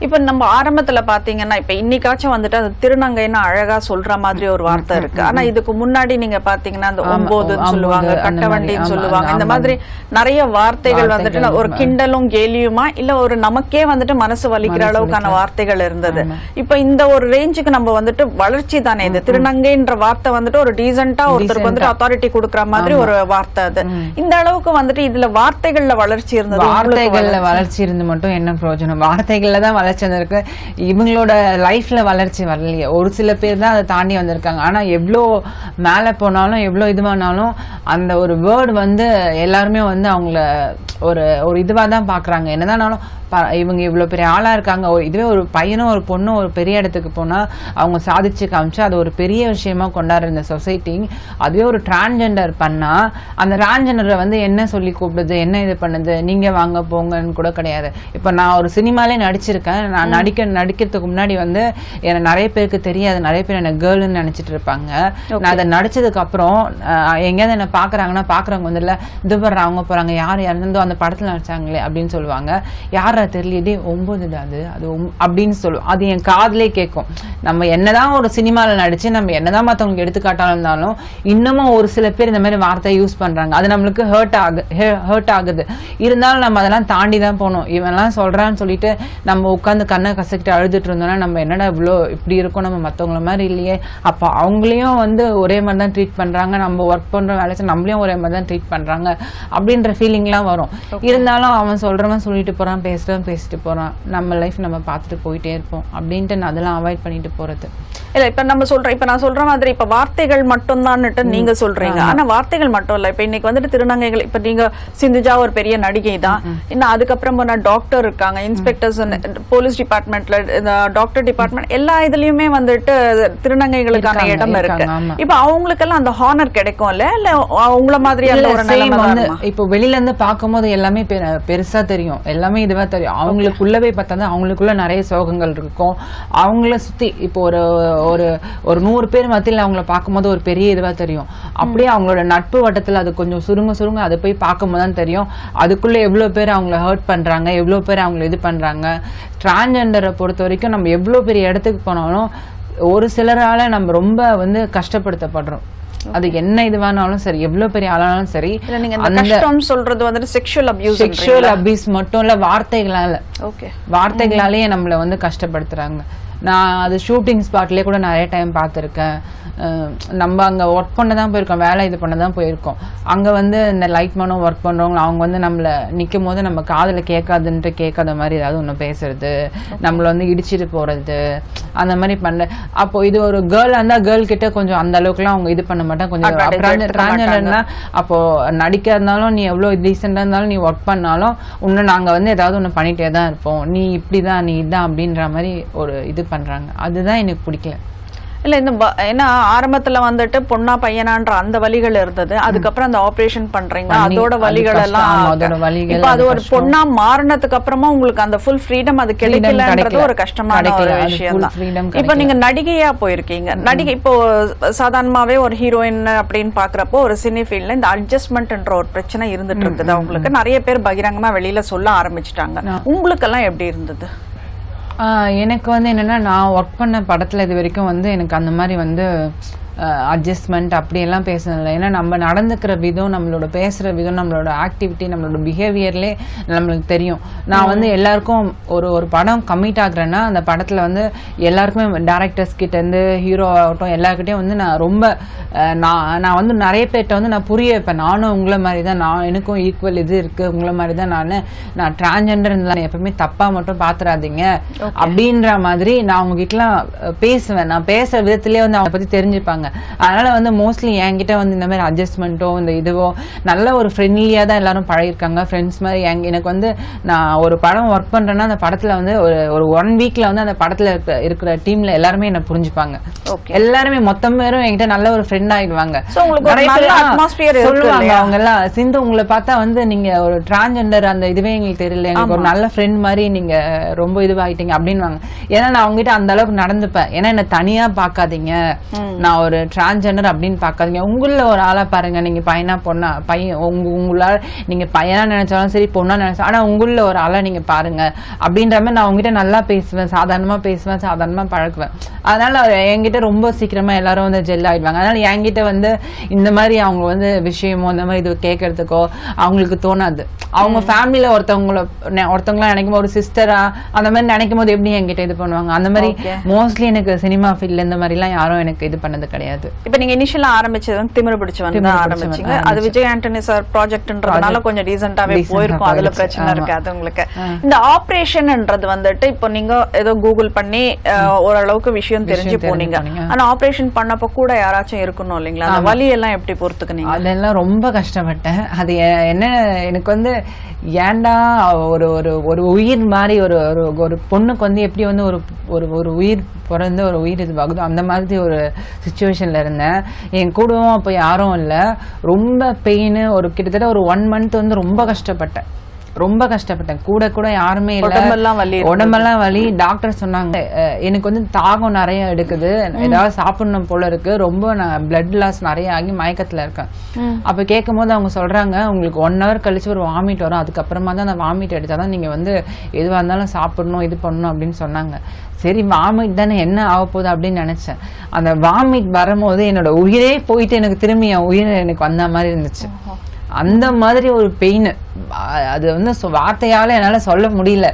இப்ப நம்ம ஆரம்பத்துல பாத்தீங்கன்னா இப்ப இன்னைக்காச்சும் வந்துட்டு அது திருநங்கைன்னு அழகா சொல்ற மாதிரி ஒரு வார்த்தை இருக்கு. ஆனா இதுக்கு முன்னாடி நீங்க பாத்தீங்கன்னா அந்த ஒம்பது, சொல்லுவாங்க கட்டவண்டின்னு சொல்லுவாங்க. இந்த. மாதிரி நிறைய வார்த்தைகள் வந்துட்டு ஒரு. கிண்டலும் கேலியுமா இல்ல ஒரு நமக்கே வந்துட்டு மனசு வலிக்கிற அளவுக்கான. வார்த்தைகள் இருந்தது. இப்ப இந்த ஒரு ரேஞ்சுக்கு நம்ம வந்துட்டு வளர்ச்சி தானே இது. திருநங்கைன்ற வார்த்தை வந்துட்டு ஒரு டீசென்ட்டா ஒருத்தருக்கு வந்துட்டு. அத்தாரிட்டி கொடுக்குற மாதிரி ஒரு வார்த்தை அது. இந்த அளவுக்கு வந்துட்டு இதுல வார்த்தைகள்ல வளர்ச்சி இருந்தது வார்த்தைகள்ல வளர்ச்சி- வளர்ச்சி இருந்து மட்டும் என்ன பிரயோஜனம்? வார்த்தைகள்ல தான் வளர்ச்சி வந்திருக்கு. இவங்களோட லைஃப்ல வளர்ச்சி வரலையே. ஒரு சில பேர் தான் அதை தாண்டி வந்திருக்காங்க. ஆனா எவ்வளோ மேலே போனாலும் எவ்வளோ இதுவானாலும் அந்த ஒரு வேர்டு வந்து எல்லாருமே வந்து அவங்கள ஒரு ஒரு இதுவாக தான் பார்க்குறாங்க. என்னதானாலும் ப- இவங்க இவ்வளோ பெரிய ஆளாக இருக்காங்க. ஒரு- இதுவே ஒரு பையனும் ஒரு பொண்ணும் ஒரு பெரிய இடத்துக்கு போனால் அவங்க சாதிச்சு காமிச்சு அது ஒரு பெரிய விஷயமா கொண்டாடுற இந்த சொசைட்டி அதுவே ஒரு டிரான்ஜெண்டர் பண்ணால் அந்த டிரான்ஜெண்டரை வந்து என்ன சொல்லி கூப்பிடுது என்ன இது பண்ணுது நீங்கள் வாங்க போங்கன்னு கூட கிடையாது. இப்போ நான் ஒரு சினிமாலே நடிச்சிருக்கேன். நான் நடிக்க நடிக்கிறதுக்கு முன்னாடி வந்து எனக்கு நிறைய பேருக்கு தெரியாது. நிறைய பேர் என்ன கேர்ள்னு நினைச்சிட்டு இருப்பாங்க. நான் அதை நடிச்சதுக்கு அப்புறம் எங்கேயாவது என்ன பாக்குறாங்கன்னா பாக்குறவங்க வந்து இல்ல இது பண்ற அவங்க போறாங்க. யார் யாருந்தோ அந்த படத்துல நடிச்சாங்களே அப்படின்னு சொல்லுவாங்க. யாரா தெரியல டே ஒன்பதுடா அது அது அப்படின்னு சொல்லுவோம் அது என் காதுலே கேட்கும். நம்ம என்னதான் ஒரு சினிமால நடிச்சு நம்ம என்னதான் மத்தவங்களுக்கு எடுத்துக்காட்டாலும் இருந்தாலும் இன்னமும் ஒரு சில பேர் இந்த மாதிரி வார்த்தையை யூஸ் பண்றாங்க. அது நம்மளுக்கு ஹர்ட் ஆகு ஹர்ட் ஆகுது. இருந்தாலும் நம்ம அதெல்லாம் தாண்டி தான் போகணும். இவன்லாம் சொல்றான்னு சொல்லிட்டு நம்ம உட்காந்து கண்ணை கசக்கிட்டு அழுதுட்டு இருந்தோம்னா நம்ம என்னடா இவ்வளோ இப்படி இருக்கோம் நம்ம மத்தவங்கள மாதிரி இல்லையே. அப்போ அவங்களையும் வந்து ஒரே மாதிரி தான் ட்ரீட் பண்றாங்க. நம்ம ஒர்க் பண்ற வேலை நம்மளையும் ஒரே மாதிரி தான் ட்ரீட் பண்றாங்க. அப்படின்ற ஃபீலிங்லாம் வரும். இருந்தாலும் அவன் சொல்றவன் சொல்லிட்டு போறான் பேசுறவன் பேசிட்டு போறான். நம்ம லைஃப் நம்ம பார்த்துட்டு போயிட்டே இருப்போம். அப்படின்ட்டு நான் அதெல்லாம் அவாய்ட் பண்ணிட்டு போறது. இல்ல இப்ப நம்ம சொல்றோம். இப்ப நான் சொல்ற மாதிரி இப்ப வார்த்தைகள் மட்டும் நீங்க சொல்றீங்க. ஆனா வார்த்தைகள் மட்டும் இல்ல. இப்ப இன்னைக்கு வந்துட்டு திருநங்கைகள் இப்ப நீங்க சிந்துஜா ஒரு பெரிய நடிகை தான். இன்னும் அதுக்கப்புறம் போனா டாக்டர் இருக்காங்க. இன்ஸ்பெக்டர்ஸ் போலீஸ் டிபார்ட்மெண்ட்ல டாக்டர் டிபார்ட்மெண்ட் எல்லா இதுலயுமே வந்துட்டு திருநங்கைகளுக்கான இடம் இருக்கு. இப்ப அவங்களுக்கெல்லாம் அந்த ஹானர் கிடைக்கும்ல இல்ல? உங்கள இல்ல, ஒரு same நிலைமை வந்து? இப்போ வெளியில இருந்து பார்க்கும்போது எல்லாமே பெருசா தெரியும். எல்லாமே இதுவா தெரியும். அவங்களுக்குள்ளவே பார்த்தா அவங்களுக்குள்ள நிறைய சோகங்கள் இருக்கும். அவங்கள சுத்தி இப்போ ஒரு ஒரு ஒரு நூறு பேர் மத்தியில அவங்கள பார்க்கும்போது ஒரு பெரிய இதுவா தெரியும். அப்படியே அவங்களோட நட்பு வட்டத்துல அது கொஞ்சம் சுருங்க சுருங்க அதை போய் பார்க்கும்போது தான் தெரியும். அதுக்குள்ள எவ்வளவு பேர் அவங்கள ஹர்ட் பண்றாங்க எவ்வளவு பேர் அவங்கள இது பண்றாங்க. டிரான்ஜெண்டரை பொறுத்த வரைக்கும் நம்ம எவ்வளவு பெரிய இடத்துக்கு போனாலும் ஒரு சிலரால நம்ம ரொம்ப வந்து கஷ்டப்படுத்தப்படுறோம். அது என்ன இதுவானாலும் சரி எவ்வளவு பெரிய ஆளானாலும் சரி கஷ்டம் சொல்றது வந்துட்டு செக்ஷுவல் அபியூஸ் செக்ஷுவல் அபியூஸ் மட்டும் இல்ல வார்த்தைகளால. ஓகே வார்த்தைகளாலேயே நம்மள வந்து கஷ்டப்படுத்துறாங்க. நான் அது ஷூட்டிங் ஸ்பாட்லயே கூட நிறைய டைம் பார்த்துருக்கேன். நம்ம அங்க ஒர்க் பண்ண தான் போயிருக்கோம். வேலை இது பண்ண தான் போயிருக்கோம். அங்க வந்து இந்த லைட் மேனும் ஒர்க் பண்றவங்க அவங்க வந்து நம்மள நிக்கும் போது நம்ம காதுல கேட்காதுன்ட்டு கேட்காத மாதிரி ஏதாவது ஒண்ணு பேசுறது நம்மள வந்து இடிச்சிட்டு போறது அந்த மாதிரி பண்ண அப்போ இது ஒரு கேர்ள் இருந்தா கேர்ள் கிட்ட கொஞ்சம் அந்த அளவுக்குலாம் அவங்க இது பண்ண மாட்டாங்க. கொஞ்சம் டிரான்ஜெண்டர்னா அப்போ நடிக்க இருந்தாலும் நீ எவ்வளவு டீசெண்டா இருந்தாலும் நீ ஒர்க் பண்ணாலும் இன்னும் நாங்க வந்து ஏதாவது ஒண்ணு பண்ணிட்டே தான் இருப்போம். நீ இப்படிதான் நீ இதான் அப்படின்ற மாதிரி ஒரு இது பண்றாங்க. அதுதான் எனக்கு பிடிக்கல. இல்ல இந்த ஏன்னா ஆரம்பத்துல வந்துட்டு பொண்ணா பையனான்ற அந்த வலிகள் இருந்தது. அதுக்கப்புறம் அந்த ஆபரேஷன் பண்றீங்க. அதோட கஷ்டம், எல்லாம் இப்ப அது ஒரு. பொண்ணா மாறினதுக்கு அப்புறமா உங்களுக்கு அந்த ஃபுல் ஃப்ரீடம் அது கிடைக்கலன்றது கிடைக்கல. ஒரு கஷ்டமான ஒரு விஷயம் தான். இப்ப. நீங்க நடிகையா போயிருக்கீங்க. நடிகை இப்போ சாதாரணமாவே ஒரு ஹீரோயின் அப்படின்னு பாக்குறப்போ ஒரு சினி ஃபீல்ட்ல இந்த அட்ஜஸ்ட்மெண்ட்ன்ற ஒரு பிரச்சனை இருந்துட்டு இருக்குது. அவங்களுக்கு நிறைய பேர் பகிரங்கமா வெளியில சொல்ல ஆரம்பிச்சிட்டாங்க. உங்களுக்கெல்லாம் எப்படி இருந்தது? எனக்கு வந்து என்னென்னா நான் ஒர்க் பண்ண படத்தில் இது வரைக்கும் வந்து எனக்கு அந்த மாதிரி வந்து அட்ஜஸ்ட்மெண்ட் அப்படியெல்லாம் பேசுனதில்லை ஏன்னா நம்ம நடந்துக்கிற விதம் நம்மளோட பேசுகிற விதம் நம்மளோட ஆக்டிவிட்டி நம்மளோட பிஹேவியர்லே நம்மளுக்கு தெரியும். நான் வந்து எல்லாருக்கும் ஒரு ஒரு படம் கமிட் ஆகுறேன்னா அந்த படத்தில் வந்து எல்லாருக்குமே டேரக்டர்ஸ் கிட்டேருந்து ஹீரோ ஆகட்டும் எல்லாருக்கிட்டையும் வந்து நான் ரொம்ப நான் நான் வந்து நிறைய பேர்கிட்ட வந்து நான் புரிய வைப்பேன். நானும் உங்களை மாதிரி தான் நான் எனக்கும் ஈக்குவல் இது இருக்குது உங்களை மாதிரி தான் நான் நான் டிரான்ஜெண்டர் எப்பவுமே தப்பாக மட்டும் பார்த்துறாதீங்க அப்படின்ற மாதிரி நான் உங்ககிட்டலாம் பேசுவேன். நான் பேசுற விதத்திலே வந்து அவங்க பற்றி தெரிஞ்சுப்பாங்க. அதனால வந்து மோஸ்ட்லி என்கிட்ட வந்து இந்த மாதிரி அட்ஜஸ்ட்மெண்ட்டோ இந்த இதுவோ நல்ல ஒரு ஃப்ரெண்ட்லியாக தான் எல்லாரும் பழகிருக்காங்க ஃப்ரெண்ட்ஸ் மாதிரி எங்க எனக்கு வந்து நான் ஒரு படம் ஒர்க் பண்ணுறேன்னா அந்த படத்தில் வந்து ஒரு ஒரு ஒன் வீக்கில் வந்து அந்த படத்தில் இருக்கிற இருக்கிற டீமில் எல்லாருமே என்னை புரிஞ்சுப்பாங்க. எல்லாருமே மொத்தம் பேரும் என்கிட்ட நல்ல ஒரு ஃப்ரெண்ட் ஆயிடுவாங்க. So, உங்களுக்கு ஒரு நிறைய நல்ல பேர், ஆ, atmosphere இருக்கு சொல்லுவாங்க? அவங்க எல்லாம் சிந்து உங்களை பார்த்தா வந்து நீங்க ஒரு டிரான்ஜெண்டர் அந்த இதுவே எங்களுக்கு தெரியல. எங்களுக்கு ஒரு நல்ல ஃப்ரெண்ட் மாதிரி நீங்க ரொம்ப இதுவாயிட்டீங்க அப்படின்வாங்க ஏன்னா நான் அவங்ககிட்ட அந்த அளவுக்கு நடந்துப்பேன். ஏன்னா என்ன தனியா பார்க்காதீங்க. நான் ஒரு டிரான்ஜெண்டர் அப்படின்னு பார்க்காதீங்க. உங்கள ஒரு ஆளா பாருங்க. நீங்க பையனா பொண்ணா பையன் உங்க உங்களால நீங்க பையனா நினைச்சாலும் சரி பொண்ணா நினைச்சாலும் ஆனா உங்கள ஒரு ஆளா நீங்க பாருங்க. அப்படின்ற மாதிரி நான் உங்ககிட்ட நல்லா பேசுவேன். சாதாரணமா பேசுவேன் சாதாரணமா பழக்குவேன் அதனால என்கிட்ட ரொம்ப சீக்கிரமா எல்லாரும் வந்து ஜெல் ஆயிடுவாங்க. அதனால என்கிட்ட வந்து இந்த மாதிரி அவங்க வந்து விஷயமோ இந்த மாதிரி இது கேட்கறதுக்கோ அவங்களுக்கு தோணாது. அவங்க ஃபேமிலியில ஒருத்தவங்கள நெ- ஒருத்தவங்களா நினைக்கும் ஒரு சிஸ்டரா அந்த மாதிரி நினைக்கும் போது எப்படி என்கிட்ட இது பண்ணுவாங்க? அந்த மாதிரி மோஸ்ட்லி எனக்கு சினிமா ஃபீல்ட்ல இந்த மாதிரிலாம் யாரும் எனக்கு இது பண்ணது கிடையாது. இப்ப நீங்க இனிஷியலா ஆரம்பிச்சது வந்து திமிரு பிடிச்சு வந்து திமிரு பிடிச்சு ஆரம்பிச்சீங்க. அது விஜய் ஆண்டனி சார் ப்ராஜெக்ட்ன்றதுனால கொஞ்சம் ஆ போயிருக்கும். அதுல. பிரச்சனை. இருக்காது உங்களுக்கு. இந்த ஆபரேஷன்ன்றது வந்துட்டு இப்போ நீங்க ஏதோ கூகுள் பண்ணி ஓரளவுக்கு விஷயம் தெரிஞ்சு போனீங்க. ஆனா ஆபரேஷன் பண்ணப்ப கூட யாராச்சும் இருக்கணும் இல்லைங்களா? அந்த வலி எல்லாம் எப்படி பொறுத்துக்குனீங்க? அதெல்லாம் ரொம்ப கஷ்டப்பட்டேன். அது என்ன எனக்கு வந்து ஏன்டா ஒரு ஒரு ஒரு உயிர் மாதிரி ஒரு ஒரு பொண்ணுக்கு வந்து எப்படி வந்து ஒரு ஒரு ஒரு உயிர் பிறந்து ஒரு உயிர் இதுவாகுதோ அந்த மாதிரி ஒரு சுச்சுவேஷனில் இருந்தேன். என் கூடவும் அப்போ யாரும் இல்லை. ரொம்ப பெயின் ஒரு கிட்டத்தட்ட ஒரு ஒன் மந்த் வந்து ரொம்ப கஷ்டப்பட்டேன். ரொம்ப கஷ்டப்பட்டேன். கூட கூட யாருமே இல்ல. உடம்பெல்லாம் வலி இருந்தது. உடம்பெல்லாம் வலி. டாக்டர் சொன்னாங்க எனக்கு வந்து தாகம் நிறைய எடுக்குது. ஏதாவது சாப்பிடணும் போல இருக்கு. ரொம்ப நான் பிளட் லாஸ் நிறைய ஆகி மயக்கத்துல இருக்கேன். அப்ப கேட்கும் போது அவங்க சொல்றாங்க உங்களுக்கு ஒன் ஹவர் கழிச்சு ஒரு வாமிட் வரும். அதுக்கப்புறமா தான் அந்த வாமிட் எடுத்தாதான் நீங்க வந்து எதுவா இருந்தாலும் சாப்பிடணும் இது பண்ணணும் அப்படின்னு சொன்னாங்க. சரி வாமிட் தானே என்ன ஆக போகுது அப்படின்னு நினைச்சேன். அந்த வாமிட் வரும்போது என்னோட உயிரே போயிட்டு எனக்கு திரும்பி என் உயிர் எனக்கு வந்த மாதிரி இருந்துச்சு. அந்த மாதிரி ஒரு பெயின் அது வந்து வார்த்தையால என்னால சொல்ல முடியல.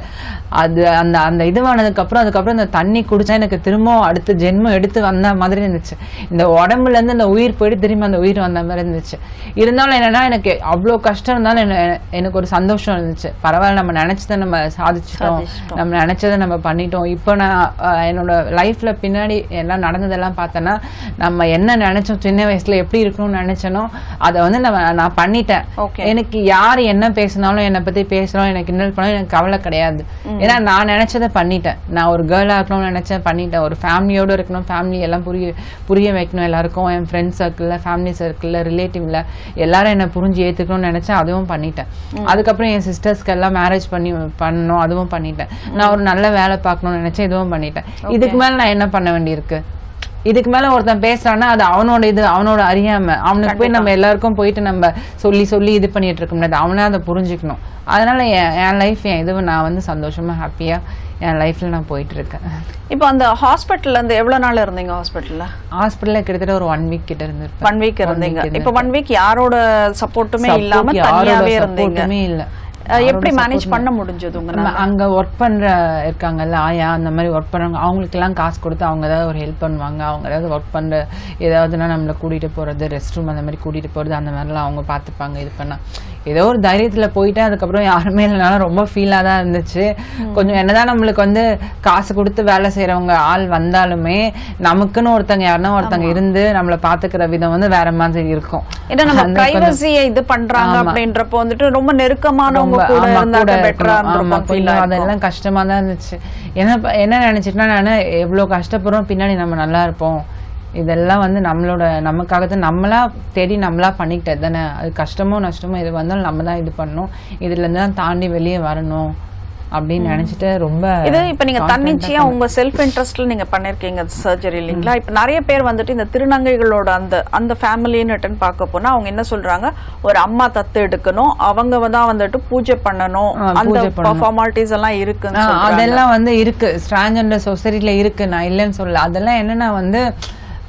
அது அந்த அந்த இதுவானதுக்கு அப்புறம் அதுக்கப்புறம் அந்த தண்ணி குடிச்சா எனக்கு திரும்ப அடுத்த ஜென்மம் எடுத்து வந்த மாதிரி இருந்துச்சு. இந்த உடம்புல இருந்து அந்த உயிர் போயிட்டு திரும்பி அந்த உயிர் வந்த மாதிரி இருந்துச்சு. இருந்தாலும் என்னன்னா எனக்கு அவ்வளோ கஷ்டம் இருந்தாலும் என்ன- எனக்கு ஒரு சந்தோஷம் இருந்துச்சு. பரவாயில்ல நம்ம நினைச்சதை நம்ம சாதிச்சிட்டோம். நம்ம நினைச்சதை நம்ம பண்ணிட்டோம். இப்போ நான் என்னோட லைஃப்ல பின்னாடி எல்லாம் நடந்ததெல்லாம் பார்த்தேன்னா நம்ம என்ன நினைச்சோம் சின்ன வயசுல எப்படி இருக்கணும்னு நினைச்சனோ அதை வந்து நம்ம நான் பண்ணிட்டேன். எனக்கு யார் என்ன பேசினாலும் என்னை பத்தி பேசினாலும் எனக்கு கிண்டல் பண்ணாலும் எனக்கு கவலை கிடையாது. ஏன்னா நான் நினைச்சதை பண்ணிட்டேன். நான் ஒரு கேர்ளா இருக்கணும்னு நினைச்சேன் பண்ணிட்டேன். ஒரு ஃபேமிலியோட இருக்கணும். ஃபேமிலி எல்லாம் புரிய புரிய வைக்கணும். எல்லாருக்கும் என் ஃப்ரெண்ட்ஸ் சர்க்கிளில் ஃபேமிலி சர்க்கிளில் ரிலேட்டிவ்ல எல்லாரும் என்னை புரிஞ்சு ஏத்துக்கணும்னு நினைச்சேன் அதுவும் பண்ணிட்டேன். அதுக்கப்புறம் என் சிஸ்டர்ஸ்க்கு எல்லாம் மேரேஜ் பண்ணி பண்ணணும். அதுவும் பண்ணிட்டேன். நான் ஒரு நல்ல வேலை பார்க்கணும்னு நினைச்சேன் இதுவும் பண்ணிட்டேன். இதுக்கு மேல நான் என்ன பண்ண வேண்டியிருக்கு? இதுக்கு மேல ஒருத்தன் பேசுறான்னா அது அவனோட இது அவனோட அறியாம. அவனுக்கு போய் நம்ம எல்லாருக்கும் போயிட்டு நம்ம சொல்லி சொல்லி இது பண்ணிட்டு இருக்க முடியாது. அவனே அதை புரிஞ்சுக்கணும். அதனால என் லைஃப் என் இது நான் வந்து சந்தோஷமா ஹாப்பியா என் லைஃப்ல நான் போயிட்டு இருக்கேன். இப்போ அந்த ஹாஸ்பிட்டல்ல இருந்து எவ்வளவு நாள் இருந்தீங்க ஹாஸ்பிட்டல்ல ஹாஸ்பிட்டல்ல கிட்டத்தட்ட ஒரு ஒன் வீக் கிட்ட இருந்திருப்பேன். ஒன் வீக் இருந்தீங்க. இப்போ ஒன் வீக் யாரோட சப்போர்ட்டுமே இல்லாம தனியாவே இருந்தீங்க? இல்ல. எப்படி மேனேஜ் பண்ண முடிஞ்சது நம்ம அங்க ஒர்க் பண்ற இருக்காங்கல்ல ஆயா அந்த மாதிரி ஒர்க் பண்றவங்க அவங்களுக்கு எல்லாம் காசு கொடுத்து அவங்க ஏதாவது ஒரு ஹெல்ப் பண்ணுவாங்க. அவங்க ஏதாவது ஒர்க் பண்ற ஏதாவதுன்னா நம்மள கூட்டிட்டு போறது ரெஸ்ட் ரூம் அந்த மாதிரி கூட்டிட்டு போறது அந்த மாதிரிலாம் அவங்க பார்த்துப்பாங்க இது பண்ணா. ஏதோ ஒரு தைரியத்துல போயிட்டேன் அதுக்கப்புறம் யாருமே இல்லைனாலும் ரொம்ப ஃபீலா தான் இருந்துச்சு. கொஞ்சம் என்னதான் நம்மளுக்கு வந்து காசு கொடுத்து வேலை செய்யறவங்க ஆள் வந்தாலுமே நமக்குன்னு ஒருத்தங்க யாருன்னா ஒருத்தங்க இருந்து நம்மள பாத்துக்கிற விதம் வந்து வேற மாதிரி இருக்கும். ஏன்னா நம்ம பிரைவசியை இது பண்றாங்க. அப்படின்றப்போ வந்துட்டு ரொம்ப நெருக்கமானவங்க கூட கொஞ்சம் அதெல்லாம் கஷ்டமா தான் இருந்துச்சு. என்ன என்ன நினைச்சிட்டுனா நான் எவ்வளவு கஷ்டப்படுறோம் பின்னாடி நம்ம நல்லா இருப்போம். இதெல்லாம் வந்து நம்மளோட நமக்காக தான் நம்மளா தேடி நம்மளா பண்ணிக்கிட்டது தானே. அது கஷ்டமோ நஷ்டமோ எது வந்தாலும் நம்ம தான் இது பண்ணணும். இதுல இருந்து தான் தாண்டி வெளியே வரணும் அப்படின்னு நினைச்சிட்டு ரொம்ப இது இப்ப நீங்க தன்னிச்சையா உங்க செல்ஃப் இன்ட்ரெஸ்ட்ல நீங்க பண்ணிருக்கீங்க சர்ஜரி இல்லைங்களா? இப்ப நிறைய பேர் வந்துட்டு இந்த திருநங்கைகளோட அந்த அந்த ஃபேமிலின்னு பார்க்க போனா அவங்க என்ன சொல்றாங்க? ஒரு அம்மா தத்து எடுக்கணும் அவங்க தான் வந்துட்டு பூஜை பண்ணணும். அந்த பூஜை பண்ணணும். ஃபார்மாலிட்டிஸ் எல்லாம் சொல்றாங்க. அதெல்லாம் வந்து இருக்கு. ஸ்ட்ரான்ஜெண்டர் சொசைட்டில இருக்கு. நான் இல்லைன்னு சொல்லல. அதெல்லாம் என்னன்னா வந்து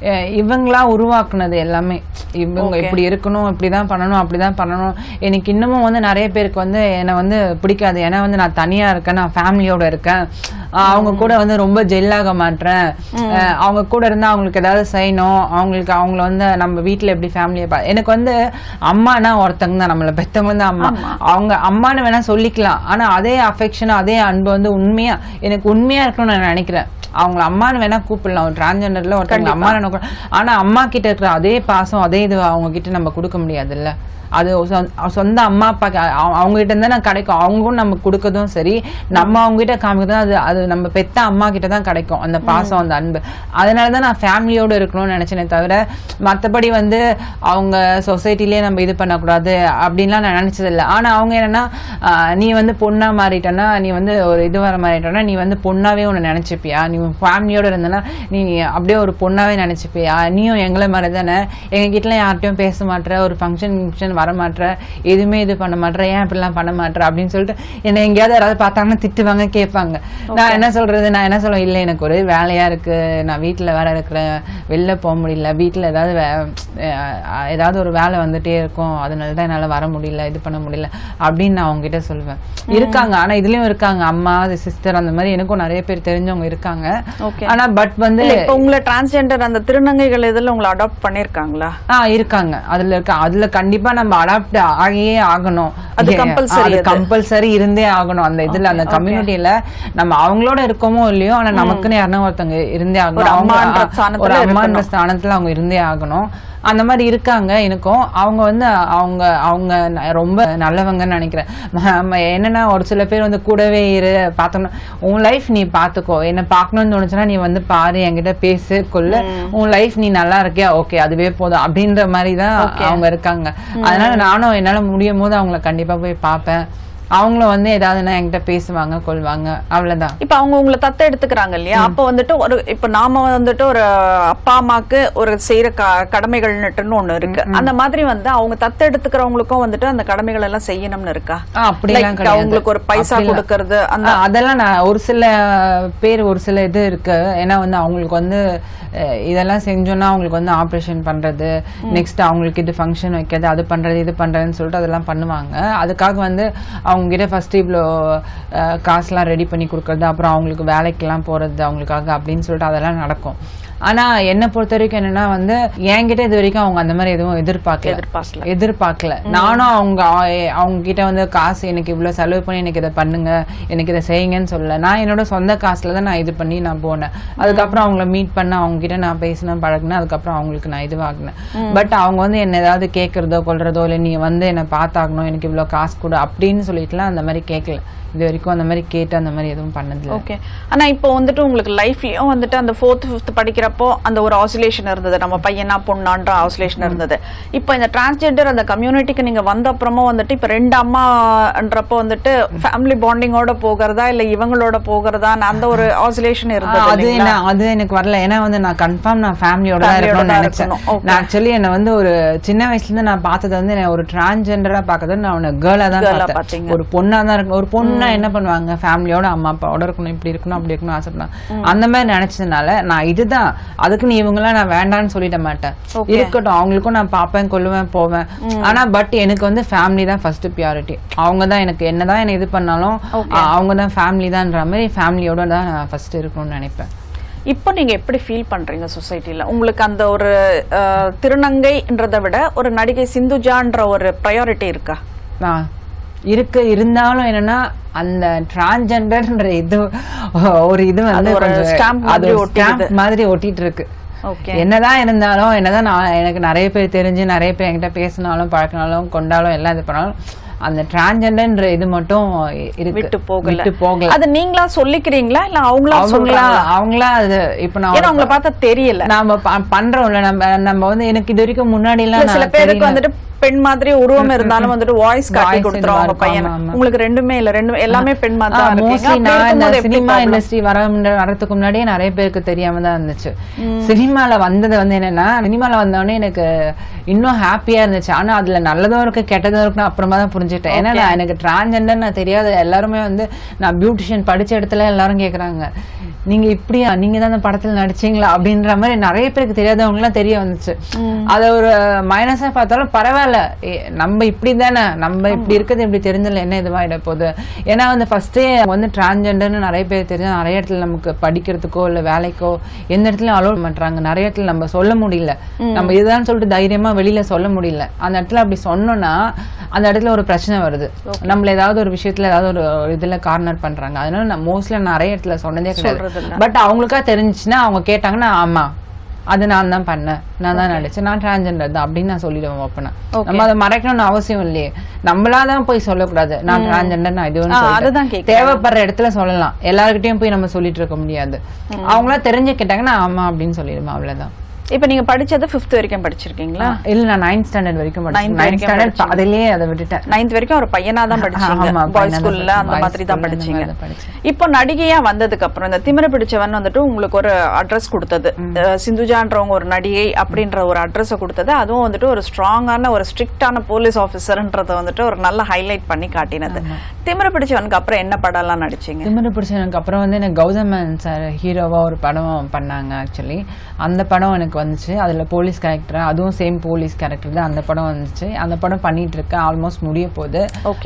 இவங்களா உருவாக்குனது எல்லாமே. இவங்க. இப்படி இருக்கணும் இப்படிதான் பண்ணணும் அப்படிதான் பண்ணணும். எனக்கு இன்னமும் வந்து நிறைய பேருக்கு வந்து என்னை வந்து பிடிக்காது. ஏன்னா வந்து நான் தனியா இருக்கேன் நான் ஃபேமிலியோட இருக்கேன். அவங்க கூட வந்து ரொம்ப ஜெல்லாக மாட்டேன் அவங்க கூட இருந்தா அவங்களுக்கு ஏதாவது செய்யணும். அவங்களுக்கு அவங்கள வந்து நம்ம வீட்ல எப்படி ஃபேமிலியை பா எனக்கு வந்து அம்மானா ஒருத்தங்க தான் நம்மள பெத்தவங்க வந்து அம்மா. அவங்க அம்மான்னு வேணா சொல்லிக்கலாம். ஆனா அதே அஃபெக்ஷன் அதே அன்பு வந்து உண்மையா எனக்கு உண்மையா இருக்கணும்னு நான் நினைக்கிறேன். அவங்கள அம்மான்னு வேணா கூப்பிடலாம். ஒரு டிரான்ஜெண்டர்ல ஒருத்தவங்க அம்மா நினைக்க ஆனா அம்மா கிட்ட இருக்கிற அதே பாசம் அதே இது அவங்க கிட்ட நம்ம கொடுக்க முடியாதுல்ல. அது சொந்த- சொந்த அம்மா அப்பா அவங்க கிட்ட இருந்தா நான் கிடைக்கும். அவங்களும் நம்ம கொடுக்கறதும் சரி. நம்ம அவங்க கிட்ட காமிக்கிறதும் அது அது நம்ம பெத்த அம்மா கிட்ட தான் கிடைக்கும் அந்த பாசம் அந்த அன்பு. அதனால தான் நான் ஃபேமிலியோட இருக்கணும்னு நினச்சேனே தவிர மத்தபடி வந்து அவங்க சொசைட்டிலே நம்ம இது பண்ணக்கூடாது அப்படின்லாம் நான் நினச்சதில்லை. ஆனால் ஆனா அவங்க என்னன்னா நீ வந்து பொண்ணா மாறிட்டனா நீ வந்து ஒரு இது வர மாறிட்டனா நீ வந்து பொண்ணாவே உன்னை நினச்சிப்பியா? நீ ஃபேமிலியோட இருந்தனா நீ அப்படியே ஒரு பொண்ணாவே நினச்சிப்பியா? நீயும் எங்களை மாதிரி தானே? எங்க கிட்ட யார்கிட்டயும் பேச மாட்ற ஒரு ஃபங்க்ஷன் ஃபங்க்ஷன் வர மாட்டேற எதுவுமே இது பண்ண மாட்ற ஏன் இப்படிலாம் பண்ண மாட்ற அப்படின்னு சொல்லிட்டு என்னை எங்கேயாவது யாராவது பார்த்தாங்கன்னா திட்டுவாங்க கேட்பாங்க. நான் என்ன சொல்றது? நான் என்ன சொல்லுவேன் இல்லை எனக்கு ஒரு வேலையா இருக்கு. நான் வீட்டுல வேற இருக்கிறேன் வெளில போக முடியல. வீட்டுல ஏதாவது ஏதாவது ஒரு வேலை வந்துட்டே இருக்கும். அதனால தான் என்னால வர முடியல இது பண்ண முடியல அப்படின்னு நான் அவங்க கிட்ட சொல்லுவேன் இருக்காங்க. ஆனா இதுலயும் இருக்காங்க. அம்மா சிஸ்டர் அந்த மாதிரி எனக்கும் நிறைய பேர் தெரிஞ்சவங்க இருக்காங்க. ஆனா பட் வந்து உங்களை டிரான்ஸ்ஜெண்டர் அந்த திருநங்கைகள் இதுல உங்களை அடாப்ட் பண்ணிருக்காங்களா ஆ இருக்காங்க. அதுல இருக்க அதுல கண்டிப்பா நம்ம அடாப்ட் ஆகியே ஆகணும். அது அது. கம்பல்சரி இருந்தே ஆகணும். அந்த இதுல அந்த கம்யூனிட்டியில நம்ம அவங்களோட இருக்கோமோ இல்லையோ ஆனா நமக்குன்னு யாருன்னா ஒருத்தவங்க இருந்தே ஆகணும். ஒரு அம்மான்ற ஸ்தானத்துல அவங்க இருந்தே ஆகணும். அந்த மாதிரி இருக்காங்க எனக்கும். அவங்க வந்து அவங்க அவங்க ரொம்ப நல்லவங்கன்னு நினைக்கிறேன். என்னன்னா ஒரு சில பேர் வந்து கூடவே இரு பார்த்தோம்னா உன் லைஃப் நீ பாத்துக்கோ. என்ன பார்க்கணும்னு தோணுச்சுன்னா நீ வந்து பாரு என்கிட்ட பேசு கொள்ளு உன் லைஃப் நீ நல்லா இருக்கியா? ஓகே அதுவே போதும். அப்படின்ற மாதிரி தான் அவங்க இருக்காங்க. அதனால நானும் என்னால முடியும் போது அவங்கள கண்டிப்பா போய் பார்ப்பேன் அவங்களும் வந்து ஏதாவதுன்னா என்கிட்ட பேசுவாங்க கொள்வாங்க. அவ்வளவுதான். இப்ப அவங்க உங்களை தத்த எடுத்துக்கிறாங்க இல்லையா? அப்ப வந்துட்டு ஒரு இப்ப நாம வந்துட்டு ஒரு அப்பா அம்மாக்கு ஒரு செய்யற கடமைகள்னுட்டுன்னு ஒண்ணு இருக்கு. அந்த மாதிரி வந்து அவங்க தத்த எடுத்துக்கிறவங்களுக்கும் வந்துட்டு அந்த கடமைகள் எல்லாம் செய்யணும்னு இருக்கா? அப்படிலாம். அவங்களுக்கு ஒரு பைசா. கொடுக்கறது அந்த அதெல்லாம் நான் ஒரு சில பேர் ஒரு சில இது இருக்கு. ஏன்னா வந்து அவங்களுக்கு வந்து இதெல்லாம் செஞ்சோன்னா அவங்களுக்கு வந்து ஆப்ரேஷன் பண்றது நெக்ஸ்ட் அவங்களுக்கு இது ஃபங்க்ஷன் வைக்கிறது அது பண்றது இது பண்றதுன்னு சொல்லிட்டு அதெல்லாம் பண்ணுவாங்க. அதுக்காக வந்து அவங்க கிட்ட ஃபஸ்ட்டு இவ்வளோ காசுலாம் ரெடி பண்ணி கொடுக்கறது அப்புறம் அவங்களுக்கு வேலைக்கெல்லாம் போகிறது அவங்களுக்காக அப்படின்னு சொல்லிட்டு அதெல்லாம் நடக்கும். ஆனா என்னை பொறுத்த வரைக்கும் என்னன்னா வந்து என்கிட்ட இது வரைக்கும் அவங்க அந்த மாதிரி எதுவும் எதிர்பார்க்கல. எதிர்பார்க்கல. எதிர்பார்க்கல. நானும் அவங்க அவங்க கிட்ட வந்து காசு எனக்கு இவ்வளவு செலவு பண்ணி எனக்கு இதை பண்ணுங்க எனக்கு இதை செய்யுங்கன்னு சொல்லல. நான் என்னோட சொந்த காசுல தான் நான் இது பண்ணி நான் போனேன். அதுக்கப்புறம் அவங்கள மீட் பண்ண அவங்க கிட்ட நான் பேசினேன் பழகினேன் அதுக்கப்புறம் அவங்களுக்கு நான் இதுவாகினேன். பட் அவங்க வந்து என்ன ஏதாவது கேட்கறதோ கொள்றதோ இல்லை நீ வந்து என்னை பார்த்தாகணும் எனக்கு இவ்வளவு காசு கொடு அப்படின்னு சொல்லிட்டுலாம் அந்த மாதிரி கேட்கல இது வரைக்கும் அந்த மாதிரி கேட்டு அந்த மாதிரி எதுவும் பண்ணதில்லை. ஓகே ஆனா இப்போ வந்துட்டு உங்களுக்கு லைஃப்லயும் வந்துட்டு அந்த ஃபோர்த் ஃபிஃப்த் படிக்கிறப்போ அந்த ஒரு ஆசிலேஷன் இருந்தது? நம்ம பையனா பொண்ணான்ற ஆசிலேஷன் இருந்தது. இப்போ இந்த டிரான்ஸ்ஜெண்டர் அந்த கம்யூனிட்டிக்கு நீங்க வந்த அப்புறமும் வந்துட்டு இப்போ ரெண்டு அம்மான்றப்போ வந்துட்டு ஃபேமிலி பாண்டிங்கோட போகிறதா இல்ல இவங்களோட போகிறதா? அந்த ஒரு ஆசிலேஷன் இருந்தது அது அது எனக்கு வரல. ஏன்னா வந்து நான் கன்ஃபார்ம் நான் ஃபேமிலியோட தான் இருக்கணும்னு நினைச்சேன். நான் ஆக்சுவலி என்ன வந்து ஒரு சின்ன வயசுல இருந்து நான் பார்த்தது வந்து என்ன ஒரு டிரான்ஸ்ஜெண்டரா பார்க்கறது நான் அவனை கேர்ளா தான் பார்த்தேன். ஒரு பொண்ணா தான் இருக்கணும் ஒரு பொண்ணா என்ன பண்ணுவாங்க? ஃபேமிலியோட அம்மா அப்பாவோட இருக்கணும் இப்படி இருக்கணும் அப்படி இருக்கணும் ஆசைப்படுறாங்க அந்த மாதிரி நினைச்சதுனால நான் இதுதான். அதுக்கு நீ இவங்களாம் நான் வேண்டாம்னு சொல்லிட மாட்டேன். இருக்கட்டும் அவங்களுக்கும் நான் பார்ப்பேன் கொள்ளுவேன் போவேன். ஆனா பட் எனக்கு வந்து ஃபேமிலி தான் ஃபர்ஸ்ட் பியாரிட்டி அவங்க தான் எனக்கு என்னதான் என்ன இது பண்ணாலும் அவங்க தான் ஃபேமிலி தான்ன்ற மாதிரி ஃபேமிலியோட தான் நான் ஃபர்ஸ்ட் இருக்கணும்னு நினைப்பேன். இப்போ நீங்க எப்படி ஃபீல் பண்றீங்க சொசைட்டில உங்களுக்கு அந்த ஒரு திருநங்கைன்றதை விட ஒரு நடிகை சிந்துஜான்ற ஒரு ப்ரையாரிட்டி இருக்கா? இருக்கு இருந்தாலும் என்னன்னா அந்த டிரான்ஜெண்டர்ன்ற இது ஒரு இது வந்து கொஞ்சம் மாதிரி ஒட்டிட்டு இருக்கு என்னதான் இருந்தாலும் என்னதான் நான் எனக்கு நிறைய பேர் தெரிஞ்சு நிறைய பேர் என்கிட்ட பேசினாலும் பழக்கினாலும் கொண்டாலும் எல்லாம் இது பண்ணாலும் அந்த டிரான்ஜெண்டர்ன்ற இது மட்டும் விட்டு போகல. விட்டு போகல. அது நீங்களா சொல்லிக்கிறீங்களா? இல்ல அவங்களா அவங்களா அவங்களா அது இப்ப நான் ஏன்னா உங்களை பார்த்தா தெரியல. நாம பண்றோம்ல நம்ம நம்ம வந்து எனக்கு இது வரைக்கும் முன்னாடி எல்லாம் சில பேருக்கு. வந்துட்டு பெண் மாதிரி உருவம் இருந்தாலும் வந்துட்டு வாய்ஸ் காட்டி இதுவா பையனை. உங்களுக்கு ரெண்டுமே இல்ல ரெண்டு எல்லாமே பெண் மாதிரி மோஸ்ட்லி நான் இந்த சினிமா? இண்டஸ்ட்ரி வர வரதுக்கு முன்னாடியே நிறைய பேருக்கு தெரியாம தான் இருந்துச்சு. சினிமால வந்தது வந்து என்னன்னா சினிமால வந்தோடனே எனக்கு இன்னும் ஹாப்பியா இருந்துச்சு. ஆனா அதுல நல்லதும் இருக்கு கெட்டதும் இருக்குன்னு அப்புறமா தான் புரிஞ்சு புரிஞ்சுட்டேன் ஏன்னா நான் எனக்கு டிரான்ஜெண்டர் நான் தெரியாத. எல்லாருமே வந்து நான் பியூட்டிஷியன் படிச்ச இடத்துல எல்லாரும் கேக்குறாங்க. நீங்க இப்படியா? நீங்க தான் அந்த படத்துல நடிச்சீங்களா? அப்படின்ற மாதிரி நிறைய பேருக்கு தெரியாதவங்க எல்லாம் தெரிய வந்துச்சு. அத ஒரு மைனஸா பார்த்தாலும் பரவாயில்ல. நம்ம இப்படி தானே? நம்ம இப்படி இருக்கிறது இப்படி தெரிஞ்சல என்ன இதுவாயிட போகுது? ஏன்னா வந்து ஃபர்ஸ்டே வந்து டிரான்ஜெண்டர்னு நிறைய பேர் தெரிஞ்சா நிறைய இடத்துல நமக்கு படிக்கிறதுக்கோ இல்ல வேலைக்கோ எந்த இடத்துலயும் அலோட் பண்றாங்க நிறைய இடத்துல நம்ம சொல்ல முடியல. நம்ம இதுதான் சொல்லிட்டு தைரியமா வெளியில சொல்ல முடியல. அந்த இடத்துல அப்படி சொன்னோம்னா அந்த இடத்துல ஒரு பிரச்சனை வருது. நம்மள ஏதாவது ஒரு விஷயத்துல ஏதாவது ஒரு இதுல கார்னர் பண்றாங்க. அதனால நான் மோஸ்ட்லி நிறைய இடத்துல சொன்னதே கிடையாது. பட் அவங்களுக்கா தெரிஞ்சுச்சுன்னா அவங்க கேட்டாங்கன்னா ஆமா அது நான் தான் பண்ணேன். நான் தான் நடிச்சேன் நான் டிரான்ஜெண்டர் தான் அப்படின்னு நான் சொல்லிடுவேன் ஓப்பனா நம்ம அதை மறைக்கணும்னு அவசியம் இல்லையே. நம்மளா தான் போய் சொல்லக்கூடாது. நான் டிரான்ஜெண்டர் நான். கேக்குறேன். தேவைப்படுற இடத்துல சொல்லலாம். எல்லார்கிட்டயும் போய் நம்ம சொல்லிட்டு இருக்க முடியாது. அவங்களா தெரிஞ்சுக்கிட்டாங்கன்னா ஆமா அப்படின்னு சொல்லிடுமா அவ்வளவுதான். இப்ப நீங்க படிச்சது ஃபிஃப்த் வரைக்கும் படிச்சிருக்கீங்களா? இல்ல நான் நைன்த் ஸ்டாண்டர்ட் வரைக்கும் நைன்த் ஸ்டாண்டர்ட் அதை விட்டுட்டேன். நைன்த் வரைக்கும் ஒரு பையனா தான் படிச்சீங்க. பாய்ஸ் ஸ்கூல்ல அந்த மாதிரி தான் படிச்சீங்க. இப்போ நடிகையா வந்ததுக்கு அப்புறம் இந்த திமிர பிடிச்சவன் வந்துட்டு உங்களுக்கு ஒரு அட்ரஸ் கொடுத்தது. சிந்துஜான்றவங்க ஒரு நடிகை அப்படின்ற ஒரு அட்ரஸ் கொடுத்தது. அதுவும் வந்துட்டு ஒரு ஸ்ட்ராங்கான ஒரு ஸ்ட்ரிக்டான போலீஸ் ஆபீசர்ன்றத வந்துட்டு ஒரு நல்ல ஹைலைட் பண்ணி காட்டினது. திமிர பிடிச்சவனுக்கு அப்புறம் என்ன படம் எல்லாம் நடிச்சீங்க? திமிரு பிடிச்சதுக்கு அப்புறம் வந்து எனக்கு கௌதமன் சார் ஹீரோவா ஒரு படம் பண்ணாங்க ஆக்சுவலி அந்த படம் எனக்கு வந்துச்சு. அதுல போலீஸ் கேரக்டர் அதுவும் சேம் போலீஸ் கேரக்டர் தான் அந்த படம் வந்துச்சு. அந்த படம் பண்ணிட்டு இருக்கேன் ஆல்மோஸ்ட் முடிய போகுது.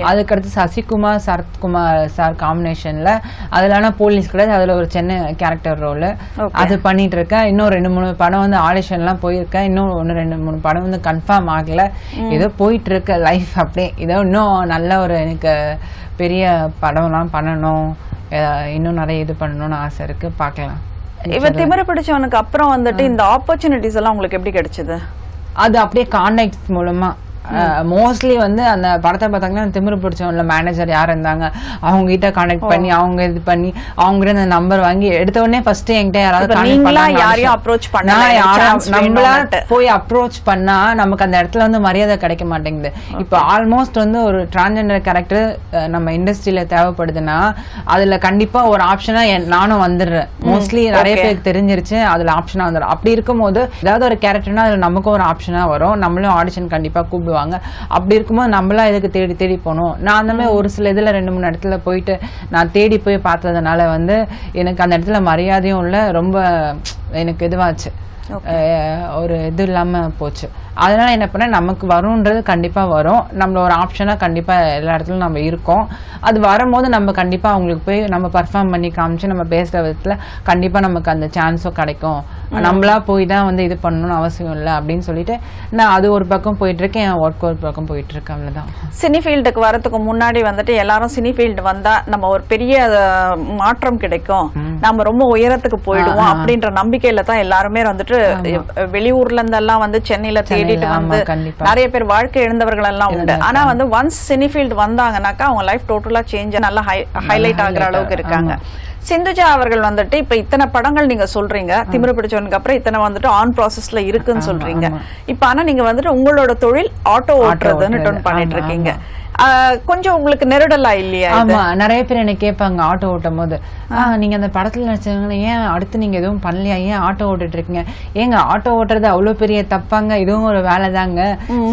அதுக்கடுத்து சசிகுமார் சரத்குமார் சார் காம்பினேஷன்ல அதுல போலீஸ் கிடையாது. அதுல ஒரு சென்னை கேரக்டர் ரோல். அது பண்ணிட்டு இருக்கேன் இன்னும் ரெண்டு மூணு படம் வந்து ஆடிஷன்லாம் போயிருக்கேன். இன்னும் ஒன்று ரெண்டு மூணு படம் வந்து கன்ஃபார்ம் ஆகல. ஏதோ போயிட்டு இருக்க லைஃப் அப்படியே. ஏதோ இன்னும் நல்ல ஒரு எனக்கு பெரிய படம்லாம் பண்ணணும். இன்னும் நிறைய இது பண்ணணும்னு ஆசை இருக்கு. பார்க்கலாம். இப்ப திமிர பிடிச்சவனுக்கு அப்புறம் வந்துட்டு இந்த ஆப்பர்ச்சுனிட்டிஸ் எல்லாம் உங்களுக்கு எப்படி கிடைச்சது? அது அப்படியே கான்டாக்ட் மூலமா. மோஸ்ட்லி வந்து அந்த படத்தை பார்த்தாங்கன்னா திமிரு பிடிச்சவங்கள மேனேஜர் யார் இருந்தாங்க அவங்க கிட்ட கான்டாக்ட் பண்ணி அவங்க இது பண்ணி அவங்க அந்த நம்பர் வாங்கி எடுத்த உடனே ஃபர்ஸ்ட் என்கிட்ட யாராவது யாரையும் யாரா- chance நம்மளா. போய் அப்ரோச் பண்ணா நமக்கு அந்த இடத்துல வந்து மரியாதை கிடைக்க மாட்டேங்குது. இப்போ ஆல்மோஸ்ட் வந்து ஒரு டிரான்ஜெண்டர் கேரக்டர் நம்ம இண்டஸ்ட்ரியில தேவைப்படுதுன்னா அதுல கண்டிப்பா ஒரு ஆப்ஷனா நானும் வந்துடுறேன். மோஸ்ட்லி நிறைய. பேருக்கு தெரிஞ்சிருச்சு அதுல ஆப்ஷனா வந்துடும். அப்படி இருக்கும்போது ஏதாவது ஒரு கேரக்டர்னா அதுல நமக்கும் ஒரு ஆப்ஷனா வரும். நம்மளும் ஆடிஷன் கண்டிப்பா கூப்பிடுவாங்க அப்படி இருக்கும்போது நம்மளா இதுக்கு தேடி தேடி போகணும்? நான் அந்த மாதிரி ஒரு சில இதில் ரெண்டு மூணு இடத்துல போயிட்டு நான் தேடி போய் பார்த்ததுனால வந்து எனக்கு அந்த இடத்துல மரியாதையும் இல்லை. ரொம்ப எனக்கு இதுவாச்சு. ஒரு இது இல்லாம போச்சு. அதனால என்ன பண்ண நமக்கு வரும்ன்றது கண்டிப்பா வரும். நம்மள ஒரு ஆப்ஷனா கண்டிப்பா எல்லா இடத்துலயும் நம்ம இருக்கோம். அது வரும்போது நம்ம கண்டிப்பா அவங்களுக்கு போய் நம்ம பர்ஃபார்ம் பண்ணி காமிச்சு நம்ம பேசுற விதத்துல கண்டிப்பா நமக்கு அந்த சான்ஸும் கிடைக்கும். நம்மளா போய் தான் வந்து இது பண்ணணும்னு அவசியம் இல்லை அப்படின்னு சொல்லிட்டு நான் அது ஒரு பக்கம் போயிட்டு இருக்கேன் என் ஒர்க் ஒரு பக்கம் போயிட்டு இருக்கேன் அவ்வளவுதான். சினி ஃபீல்டுக்கு வரதுக்கு முன்னாடி வந்துட்டு எல்லாரும் சினி ஃபீல்டு வந்தா நம்ம ஒரு பெரிய மாற்றம் கிடைக்கும். நம்ம ரொம்ப உயரத்துக்கு போயிடுவோம் அப்படின்ற நம்பிக்கையில தான் எல்லாருமே வந்துட்டு அஹ், வெளியூர்ல இருந்தெல்லாம் வந்து சென்னையில தேடிட்டு வந்து. நிறைய பேர் வாழ்க்கை இழந்தவர்கள் எல்லாம் உண்டு ஆனா வந்து ஒன்ஸ் சினி ஃபீல்டு வந்தாங்கன்னாக்கா அவங்க லைஃப் டோட்டலா சேஞ்ச் நல்லா ஹைலைட் ஆகுற அளவுக்கு இருக்காங்க. சிந்துஜா அவர்கள் வந்துட்டு இப்ப இத்தனை படங்கள் நீங்க சொல்றீங்க திமிரு பிடிச்சவனுக்கு அப்புறம் இத்தனை வந்துட்டு ஆன் ப்ராசஸ்ல இருக்குன்னு சொல்றீங்க. இப்ப ஆனா நீங்க வந்துட்டு உங்களோட தொழில் ஆட்டோ ஓட்டுறதுன்னு பண்ணிட்டு இருக்கீங்க. கொஞ்சம் உங்களுக்கு நெருடலா இல்லையா? ஆமா நிறைய பேர் என்ன கேட்பாங்க ஆட்டோ ஓட்டும் போது நீங்க அந்த படத்துல நடிச்சவங்க ஏன் அடுத்து நீங்க எதுவும் பண்ணலையா? ஏன் ஆட்டோ ஓட்டிட்டு இருக்கீங்க ஏங்க ஆட்டோ ஓட்டுறது அவ்வளவு பெரிய தப்பாங்க இதுவும் ஒரு வேலை தாங்க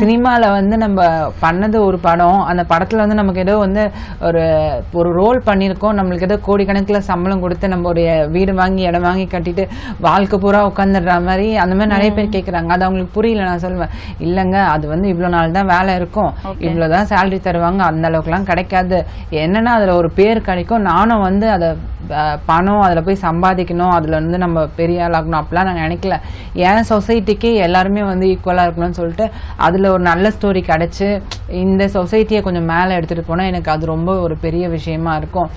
சினிமால வந்து நம்ம பண்ணது ஒரு படம் அந்த படத்துல வந்து நமக்கு ஏதோ வந்து ஒரு ஒரு ரோல் பண்ணியிருக்கோம். நம்மளுக்கு ஏதோ கோடிக்கணக்குல சம்பளம் கொடுத்து நம்ம ஒரு வீடு வாங்கி இடம் வாங்கி கட்டிட்டு வாழ்க்கை பூரா உட்காந்துடுற மாதிரி அந்த மாதிரி நிறைய பேர் கேக்குறாங்க. அது அவங்களுக்கு புரியல நான் சொல்லுவேன். இல்லங்க அது வந்து இவ்வளவு நாள் தான் வேலை இருக்கும். இவ்வளவுதான் சேலரி தருவாங்க. அந்த அளவுக்குலாம் கிடைக்காது. என்னன்னா அதுல ஒரு பேர் கிடைக்கும். நானும் வந்து அதை பணம் அதுல போய் சம்பாதிக்கணும். அதுல வந்து நம்ம பெரிய ஆளாகணும் அப்படிலாம் நான் நினைக்கல. என் சொசைட்டிக்கு எல்லாருமே வந்து ஈக்குவலா இருக்கணும்னு சொல்லிட்டு அதுல ஒரு நல்ல ஸ்டோரி கிடைச்சு இந்த சொசைட்டியை கொஞ்சம் மேலே எடுத்துட்டு போனா எனக்கு அது ரொம்ப ஒரு பெரிய விஷயமா இருக்கும்.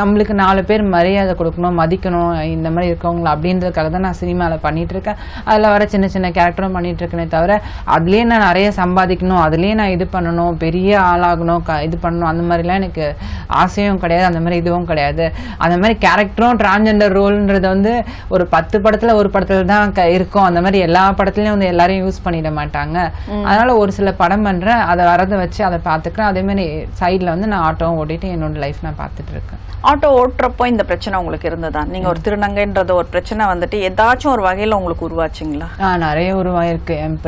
நம்மளுக்கு நாலு பேர் மரியாதை கொடுக்கணும் மதிக்கணும் இந்த மாதிரி இருக்கவங்கள அப்படின்றதுக்காக தான் நான் சினிமாவில் பண்ணிட்டு இருக்கேன் அதில் வர சின்ன சின்ன கேரக்டரும் பண்ணிட்டு இருக்கேனே தவிர அதுலேயே நான் நிறைய சம்பாதிக்கணும் அதுலேயே நான் இது பண்ணணும் பெரிய ஆளாக ஆளாகணும் க இது பண்ணணும். அந்த மாதிரிலாம் எனக்கு ஆசையும் கிடையாது. அந்த மாதிரி இதுவும் கிடையாது. அந்த மாதிரி கேரக்டரும் டிரான்ஜெண்டர் ரோல்ன்றது வந்து ஒரு பத்து படத்துல ஒரு படத்துல தான் க- இருக்கும். அந்த மாதிரி எல்லா படத்துலயும் வந்து எல்லாரையும் யூஸ் பண்ணிட மாட்டாங்க. அதனால ஒரு சில படம் பண்றேன். அதை வரதை வச்சு அதை பார்த்துக்கிறேன். அதே மாதிரி சைடில் வந்து நான் ஆட்டோவும் ஓட்டிட்டு என்னோட லைஃப் நான் பார்த்துட்டு இருக்கேன். ஆட்டோ ஓட்டுறப்போ இந்த பிரச்சனை உங்களுக்கு இருந்ததா? நீங்க ஒரு திருநங்கைன்றது ஒரு பிரச்சனை வந்துட்டு ஏதாச்சும் ஒரு வகையில உங்களுக்கு உருவாச்சுங்களா? ஆ நிறைய உருவாயிருக்கு.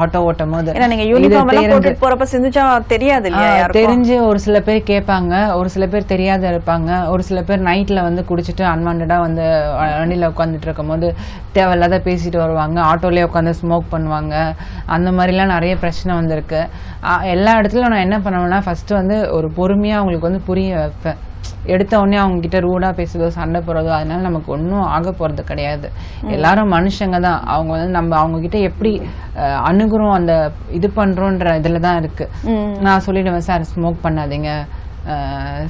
ஆட்டோ ஓட்டும் போது ஏன்னா நீங்க யூனிஃபார்ம் போட்டுட்டு போறப்ப சிந்துச்சா தெரியாது இல்லையா? தெரிஞ்சு ஒரு சில பேர் கேட்பாங்க ஒரு சில பேர் தெரியாத இருப்பாங்க. ஒரு சில பேர் நைட்ல வந்து குடிச்சிட்டு அன்வான்டா வந்து வண்டியில உட்காந்துட்டு இருக்கும் போது தேவையில்லாத பேசிட்டு வருவாங்க. ஆட்டோலயே உட்காந்து ஸ்மோக் பண்ணுவாங்க. அந்த மாதிரிலாம் நிறைய பிரச்சனை வந்திருக்கு. எல்லா இடத்துலயும் நான் என்ன பண்ணுவேன்னா ஃபர்ஸ்ட் வந்து ஒரு பொறுமையா அவங்களுக்கு வந்து புரிய வைப்பேன். எடுத்த உடனே அவங்க கிட்ட ரூடா பேசுறதோ சண்டை போடுறதோ அதனால நமக்கு ஒன்றும் ஆக போறது கிடையாது. எல்லாரும் மனுஷங்க தான். அவங்க வந்து நம்ம அவங்க கிட்ட எப்படி அணுகுறோம் அந்த இது பண்றோன்ற இதுல தான் இருக்கு. நான் சொல்லிடுவேன் சார் ஸ்மோக் பண்ணாதீங்க.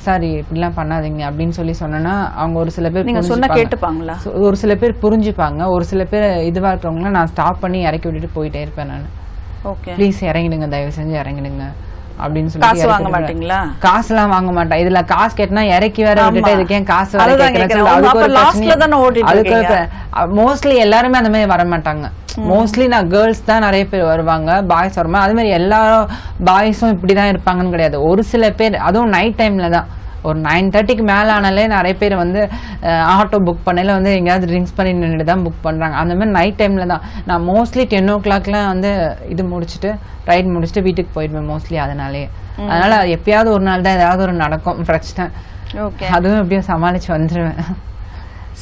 சார் இப்படிலாம் பண்ணாதீங்க. அப்படின்னு சொல்லி சொன்னேன்னா அவங்க ஒரு சில பேர் நீங்க சொன்னா புரிஞ்சுப்பாங்க. கேட்டுப்பாங்களா? ஒரு சில பேர் புரிஞ்சுப்பாங்க. ஒரு சில பேர் இதுவா இருக்கிறவங்கள நான் ஸ்டாப் பண்ணி இறக்கி விட்டுட்டு போயிட்டே இருப்பேன் நான். ஓகே. ப்ளீஸ் இறங்கிடுங்க தயவு செஞ்சு இறங்கிடுங்க. அப்படின்னு சொல்லி காசு வாங்க. மாட்டீங்களா? காசுலாம் வாங்க மாட்டேன் இதுல காசு கேட்டனா இறக்கி வேற. விட்டுட்டு இதுக்கு காசு அதுக்கு. மோஸ்ட்லி எல்லாருமே அந்த மாதிரி வர மாட்டாங்க மோஸ்ட்லி நான் கேர்ள்ஸ் தான் நிறைய பேர் வருவாங்க. பாய்ஸ் வருவாங்க அது மாதிரி எல்லாரும் பாய்ஸும் இப்படிதான் இருப்பாங்கன்னு கிடையாது. ஒரு சில பேர் அதுவும் நைட் டைம்ல தான். ஒரு நைன் தேர்ட்டிக்கு மேல ஆனாலே நிறைய பேர் வந்து ஆட்டோ புக் பண்ணல வந்து எங்கேயாவது ட்ரிங்க்ஸ் பண்ணி நின்றுட்டு தான் புக் பண்றாங்க. அந்த மாதிரி நைட் டைம்ல தான். நான் மோஸ்ட்லி டென் ஓ கிளாக்லாம் வந்து இது முடிச்சுட்டு ரைட் முடிச்சுட்டு வீட்டுக்கு போயிடுவேன் மோஸ்ட்லி அதனாலே. அதனால எப்பயாவது ஒரு நாள் தான் ஏதாவது ஒரு நடக்கும் பிரச்சனை. ஓகே. அதுவும் எப்படியும் சமாளிச்சு வந்துருவேன்.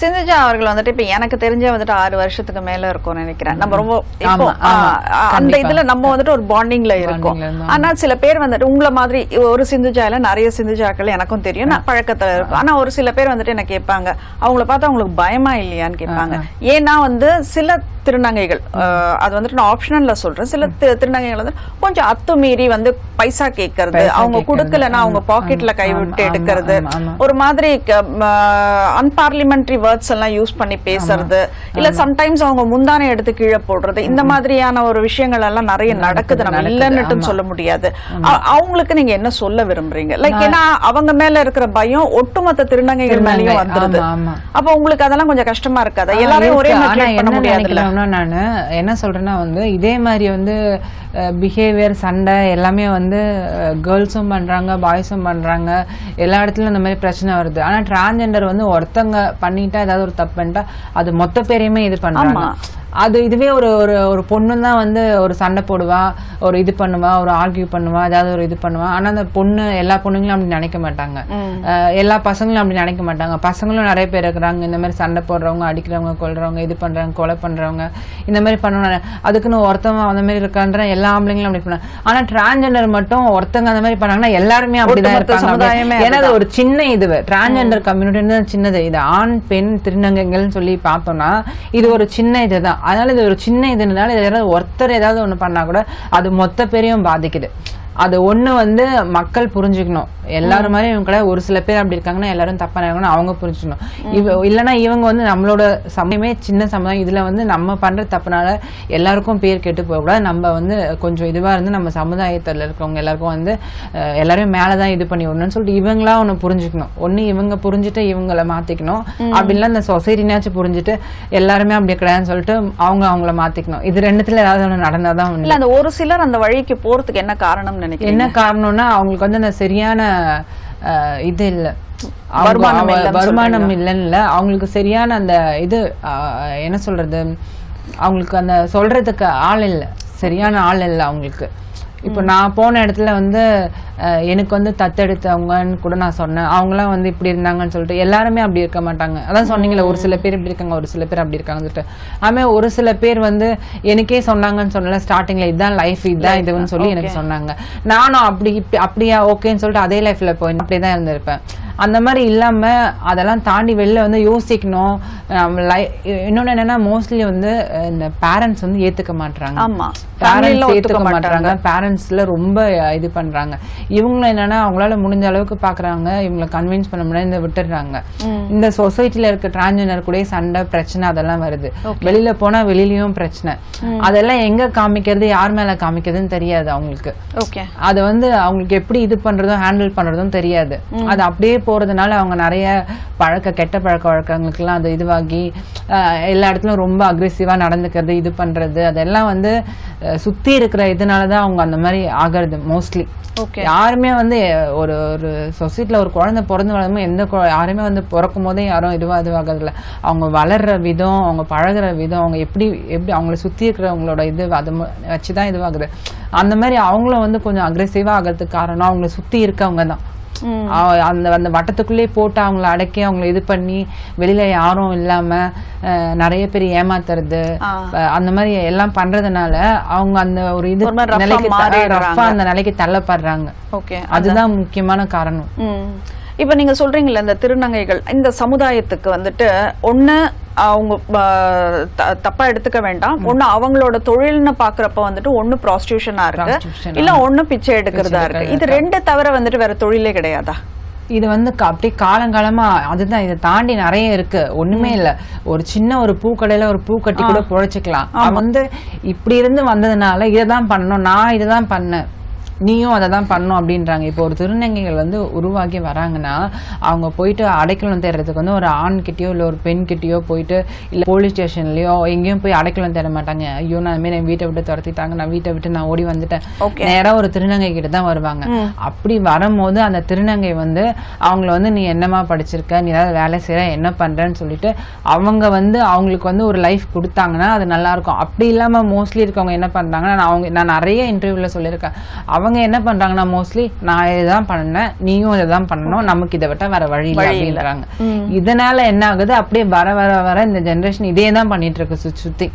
சிந்துஜா அவர்கள் வந்துட்டு இப்ப எனக்கு தெரிஞ்ச வந்துட்டு ஆறு வருஷத்துக்கு மேல இருக்கும் நினைக்கிறேன். நம்ம ரொம்ப அந்த. இதுல நம்ம வந்துட்டு ஒரு பாண்டிங்ல இருக்கோம். ஆனா சில பேர் வந்துட்டு உங்களை மாதிரி ஒரு சிந்துஜால நிறைய சிந்துஜாக்கள் எனக்கும் தெரியும். நான் பழக்கத்துல இருக்கும். ஆனா ஒரு சில பேர் வந்துட்டு என்ன கேட்பாங்க அவங்கள பார்த்தா அவங்களுக்கு பயமா இல்லையான்னு கேட்பாங்க. ஏன்னா வந்து சில திருநங்கைகள் அது வந்துட்டு நான் ஆப்ஷனல்ல சொல்றேன். சில திருநங்கைகள் வந்து கொஞ்சம் அத்துமீறி வந்து பைசா கேட்கறது அவங்க. கொடுக்கலன்னா அவங்க பாக்கெட்ல கை ஆமா, விட்டு ஆமா, எடுக்கிறது. ஒரு மாதிரி அன்பார்லிமெண்ட்ரி வேர்ட்ஸ் எல்லாம் யூஸ் பண்ணி பேசுறது. இல்ல சம்டைம்ஸ் அவங்க முந்தானை எடுத்து கீழே போடுறது. இந்த மாதிரியான ஒரு விஷயங்கள் எல்லாம் நிறைய நடக்குது நம்ம ஆமா. சொல்ல முடியாது. அவங்களுக்கு நீங்க என்ன சொல்ல விரும்புறீங்க? லைக் ஏன்னா அவங்க மேல இருக்கிற பயம் ஒட்டுமொத்த திருநங்கைகள் மேலயும் வந்துருது. அப்ப உங்களுக்கு அதெல்லாம் கொஞ்சம் கஷ்டமா இருக்காது? ஆ, எல்லாரையும் ஒரே. மாதிரி பண்ண நினைக்கிறேன்னா நானு என்ன சொல்றேன்னா வந்து இதே மாதிரி வந்து பிஹேவியர் சண்டை எல்லாமே வந்து கேர்ள்ஸும் பண்றாங்க பாய்ஸும் பண்றாங்க. எல்லா இடத்துலயும் இந்த மாதிரி பிரச்சனை வருது. ஆனா டிரான்ஜெண்டர் வந்து ஒருத்தங்க பண்ணிட்டா ஏதாவது ஒரு தப்பு பண்ணிட்டா அது மொத்த பேரையுமே இது பண்றாங்க. அது இதுவே ஒரு ஒரு ஒரு பொண்ணு தான் வந்து ஒரு சண்டை போடுவா ஒரு இது பண்ணுவா ஒரு ஆர்கியூ பண்ணுவா ஏதாவது ஒரு இது பண்ணுவா. ஆனா அந்த பொண்ணு எல்லா பொண்ணுங்களும் அப்படி நினைக்க மாட்டாங்க. எல்லா பசங்களும் அப்படி நினைக்க மாட்டாங்க. பசங்களும் நிறைய பேர் இருக்கிறாங்க. இந்த மாதிரி சண்டை போடுறவங்க அடிக்கிறவங்க கொல்றவங்க இது பண்றவங்க கொலை பண்றவங்க இந்த மாதிரி பண்ணுவாங்க. அதுக்குன்னு ஒருத்தவங்க அந்த மாதிரி இருக்கான்ற எல்லா ஆம்பளைங்களும் அப்படி பண்ணாங்க ஆனா டிரான்ஜெண்டர் மட்டும் ஒருத்தங்க அந்த மாதிரி பண்ணாங்கன்னா எல்லாருமே அப்படிதான் அப்படி. ஏன்னா அது ஒரு சின்ன இது டிரான்ஜெண்டர் கம்யூனிட்டி சின்னது. இது ஆண் பெண் திருநங்கைகள்னு சொல்லி பார்த்தோம்னா இது ஒரு சின்ன இதுதான். அதனால இது ஒரு சின்ன இதுனால இது ஒருத்தர் ஏதாவது ஒன்று பண்ணால் கூட அது மொத்த பேரையும் பாதிக்குது. அது ஒண்ணு வந்து மக்கள் புரிஞ்சுக்கணும். எல்லாரும் மாதிரி இவங்க கூட ஒரு சில பேர் அப்படி இருக்காங்கன்னா எல்லாரும் தப்பா நினைக்கணும் அவங்க புரிஞ்சுக்கணும். இவ இல்லைன்னா இவங்க வந்து நம்மளோட சமயமே சின்ன சமுதாயம் இதுல வந்து நம்ம பண்ற தப்புனால எல்லாருக்கும் பேர் கெட்டு போகக்கூடாது நம்ம வந்து கொஞ்சம் இதுவா இருந்து நம்ம சமுதாயத்துல இருக்கவங்க எல்லாருக்கும் வந்து அஹ், எல்லாரையும் மேலதான் இது பண்ணி விடணும்னு சொல்லிட்டு இவங்களா ஒண்ணு புரிஞ்சுக்கணும். ஒண்ணு இவங்க புரிஞ்சுட்டு இவங்கள மாத்திக்கணும். அப்படி இல்ல இந்த சொசைட்டினாச்சும் புரிஞ்சுட்டு எல்லாருமே அப்படி கிடையாதுன்னு சொல்லிட்டு அவங்க அவங்கள மாத்திக்கணும். இது ரெண்டுத்துல ஏதாவது ஒண்ணு நடந்தாதான் உண்டு. இல்ல அந்த ஒரு சிலர் அந்த வழிக்கு போறதுக்கு என்ன நினைக்கிறீங்க? என்ன காரணம்னா அவங்களுக்கு வந்து அந்த சரியான இது இல்ல. வருமானம் இல்லைன்னு வருமானம் இல்லைன்னு இல்ல அவங்களுக்கு சரியான அந்த இது அஹ், என்ன சொல்றது? அவங்களுக்கு அந்த சொல்றதுக்கு ஆள் இல்ல. சரியான ஆள் இல்ல அவங்களுக்கு. இப்போ நான் போன இடத்துல வந்து எனக்கு வந்து தத்தெடுத்தவங்கன்னு கூட நான் சொன்னேன். அவங்களாம் வந்து இப்படி இருந்தாங்கன்னு சொல்லிட்டு எல்லாருமே அப்படி இருக்க மாட்டாங்க. அதான் சொன்னீங்களே ஒரு சில பேர் இப்படி இருக்காங்க ஒரு சில பேர் அப்படி இருக்காங்கன்னு சொல்லிட்டு. அதுமாதிரி ஒரு சில பேர் வந்து எனக்கே சொன்னாங்கன்னு சொன்னல ஸ்டார்டிங்ல இதுதான் லைஃப் இதுதான் இதுன்னு சொல்லி எனக்கு சொன்னாங்க. நானும் அப்படி இப்படி அப்படியா ஓகேன்னு சொல்லிட்டு அதே லைஃப்ல போய் அப்படியே தான் இருந்திருப்பேன். அந்த மாதிரி இல்லாம அதெல்லாம் தாண்டி வெளில வந்து யோசிக்கணும். இன்னொன்னு என்னன்னா மோஸ்ட்லி வந்து இந்த பேரண்ட்ஸ் வந்து ஏத்துக்க மாட்டாங்க ஆமா. பேரண்ட்ஸ் ஏத்துக்க மாட்டாங்க பேரண்ட்ஸ் பேரண்ட்ஸ்ல ரொம்ப இது பண்றாங்க. இவங்களும் என்னன்னா அவங்களால முடிஞ்ச அளவுக்கு பாக்குறாங்க. இவங்களை கன்வின்ஸ் பண்ண முடியாது இந்த விட்டுடுறாங்க இந்த சொசைட்டில இருக்க டிரான்ஜெண்டர் கூட சண்டை பிரச்சனை அதெல்லாம் வருது. வெளியில போனா வெளியிலயும் பிரச்சனை. அதெல்லாம் எங்க காமிக்கிறது யார் மேல காமிக்கிறதுன்னு தெரியாது அவங்களுக்கு. ஓகே. அது வந்து அவங்களுக்கு எப்படி இது பண்றதும் ஹேண்டில் பண்றதும் தெரியாது. அது அப்படியே போறதுனால அவங்க நிறைய பழக்க கெட்ட பழக்க வழக்கங்களுக்கெல்லாம் அது இதுவாகி எல்லா இடத்துலயும் ரொம்ப அக்ரெசிவா நடந்துக்கிறது இது பண்றது அதெல்லாம் வந்து சுத்தி இருக்கிற இதனால தான் அவங்க அந்த மாதிரி ஆகிறது மோஸ்ட்லி ஓகே யாருமே வந்து ஒரு ஒரு சொசைட்டில ஒரு குழந்தை பிறந்து வளரும்போது எந்த யாருமே வந்து பிறக்கும் போதே யாரும் இதுவா இதுவாகிறதில்ல. அவங்க வளர்ற விதம் அவங்க பழகுற விதம் அவங்க எப்படி எப்படி அவங்கள சுத்தி இருக்கிறவங்களோட இது அதை மு- வச்சுதான் இதுவாகுது. அந்த மாதிரி அவங்களும் வந்து கொஞ்சம் அக்ரெசிவா ஆகிறதுக்கு காரணம் அவங்கள சுத்தி இருக்கவங்க தான் அந்த அந்த வட்டத்துக்குள்ளே போட்டு அவங்கள அடக்கி அவங்கள இது பண்ணி வெளியில யாரும் இல்லாம நிறைய பேர் ஏமாத்துறது அந்த மாதிரி எல்லாம் பண்றதுனால அவங்க அந்த ஒரு இது நிலைக்கு அந்த நிலைக்கு தள்ளப்படுறாங்க. ஓகே அதுதான் முக்கியமான காரணம். இப்ப நீங்க சொல்றீங்கல்ல இந்த திருநங்கைகள் இந்த சமுதாயத்துக்கு வந்துட்டு ஒண்ணு அவங்க தப்பா எடுத்துக்க வேண்டாம். ஒண்ணு அவங்களோட தொழில்னு பாக்குறப்ப வந்துட்டு ஒண்ணு ப்ராஸ்டியூஷனா இருக்கு. இல்ல ஒண்ணு பிச்சை எடுக்கிறதா இருக்கு. இது ரெண்டு தவிர வந்துட்டு வேற தொழிலே கிடையாதா? இது வந்து அப்படியே காலங்காலமா அதுதான் இதை தாண்டி நிறைய இருக்கு. ஒண்ணுமே இல்ல. ஒரு சின்ன ஒரு பூக்கடையில ஒரு பூ கட்டி கூட பொழைச்சிக்கலாம் வந்து இப்படி இருந்து வந்ததுனால இதை தான் பண்ணணும் நான் இதை தான் பண்ணேன். நீயும் அதை தான் பண்ணும் அப்படின்றாங்க. இப்போ ஒரு திருநங்கைகள் வந்து உருவாகி வராங்கன்னா அவங்க போயிட்டு அடைக்கலம் தேடுறதுக்கு வந்து ஒரு ஆண் கிட்டயோ இல்லை ஒரு பெண் கிட்டயோ போயிட்டு இல்லை போலீஸ் ஸ்டேஷன்லயோ எங்கேயும் போய் அடைக்கலம் தேட மாட்டாங்க. ஐயோ நான் மாதிரி என் வீட்டை விட்டு துரத்திட்டாங்க நான் வீட்டை விட்டு நான் ஓடி வந்துட்டேன். Okay. நேரா ஒரு திருநங்கை கிட்ட தான் வருவாங்க. அப்படி வரும்போது அந்த திருநங்கை வந்து அவங்கள வந்து நீ என்னமா படிச்சிருக்க? நீ ஏதாவது வேலை செய்யற என்ன பண்றேன்னு சொல்லிட்டு அவங்க வந்து அவங்களுக்கு வந்து ஒரு லைஃப் கொடுத்தாங்கன்னா அது நல்லா இருக்கும். அப்படி இல்லாம மோஸ்ட்லி இருக்கவங்க என்ன பண்றாங்கன்னா நான் அவங்க நான் நிறைய இன்டர்வியூல சொல்லியிருக்கேன். அவங்க என்ன பண்றாங்கன்னா மோஸ்ட்லி நான் இதுதான் பண்ணேன் நீயும் இதைதான் பண்ணணும் நமக்கு இதை விட்டா வேற வழி இல்லை. அப்படின்றாங்க. இதனால என்ன ஆகுது? அப்படியே வர வர வர இந்த ஜெனரேஷன் இதே தான் பண்ணிட்டு இருக்கு சுத்தி.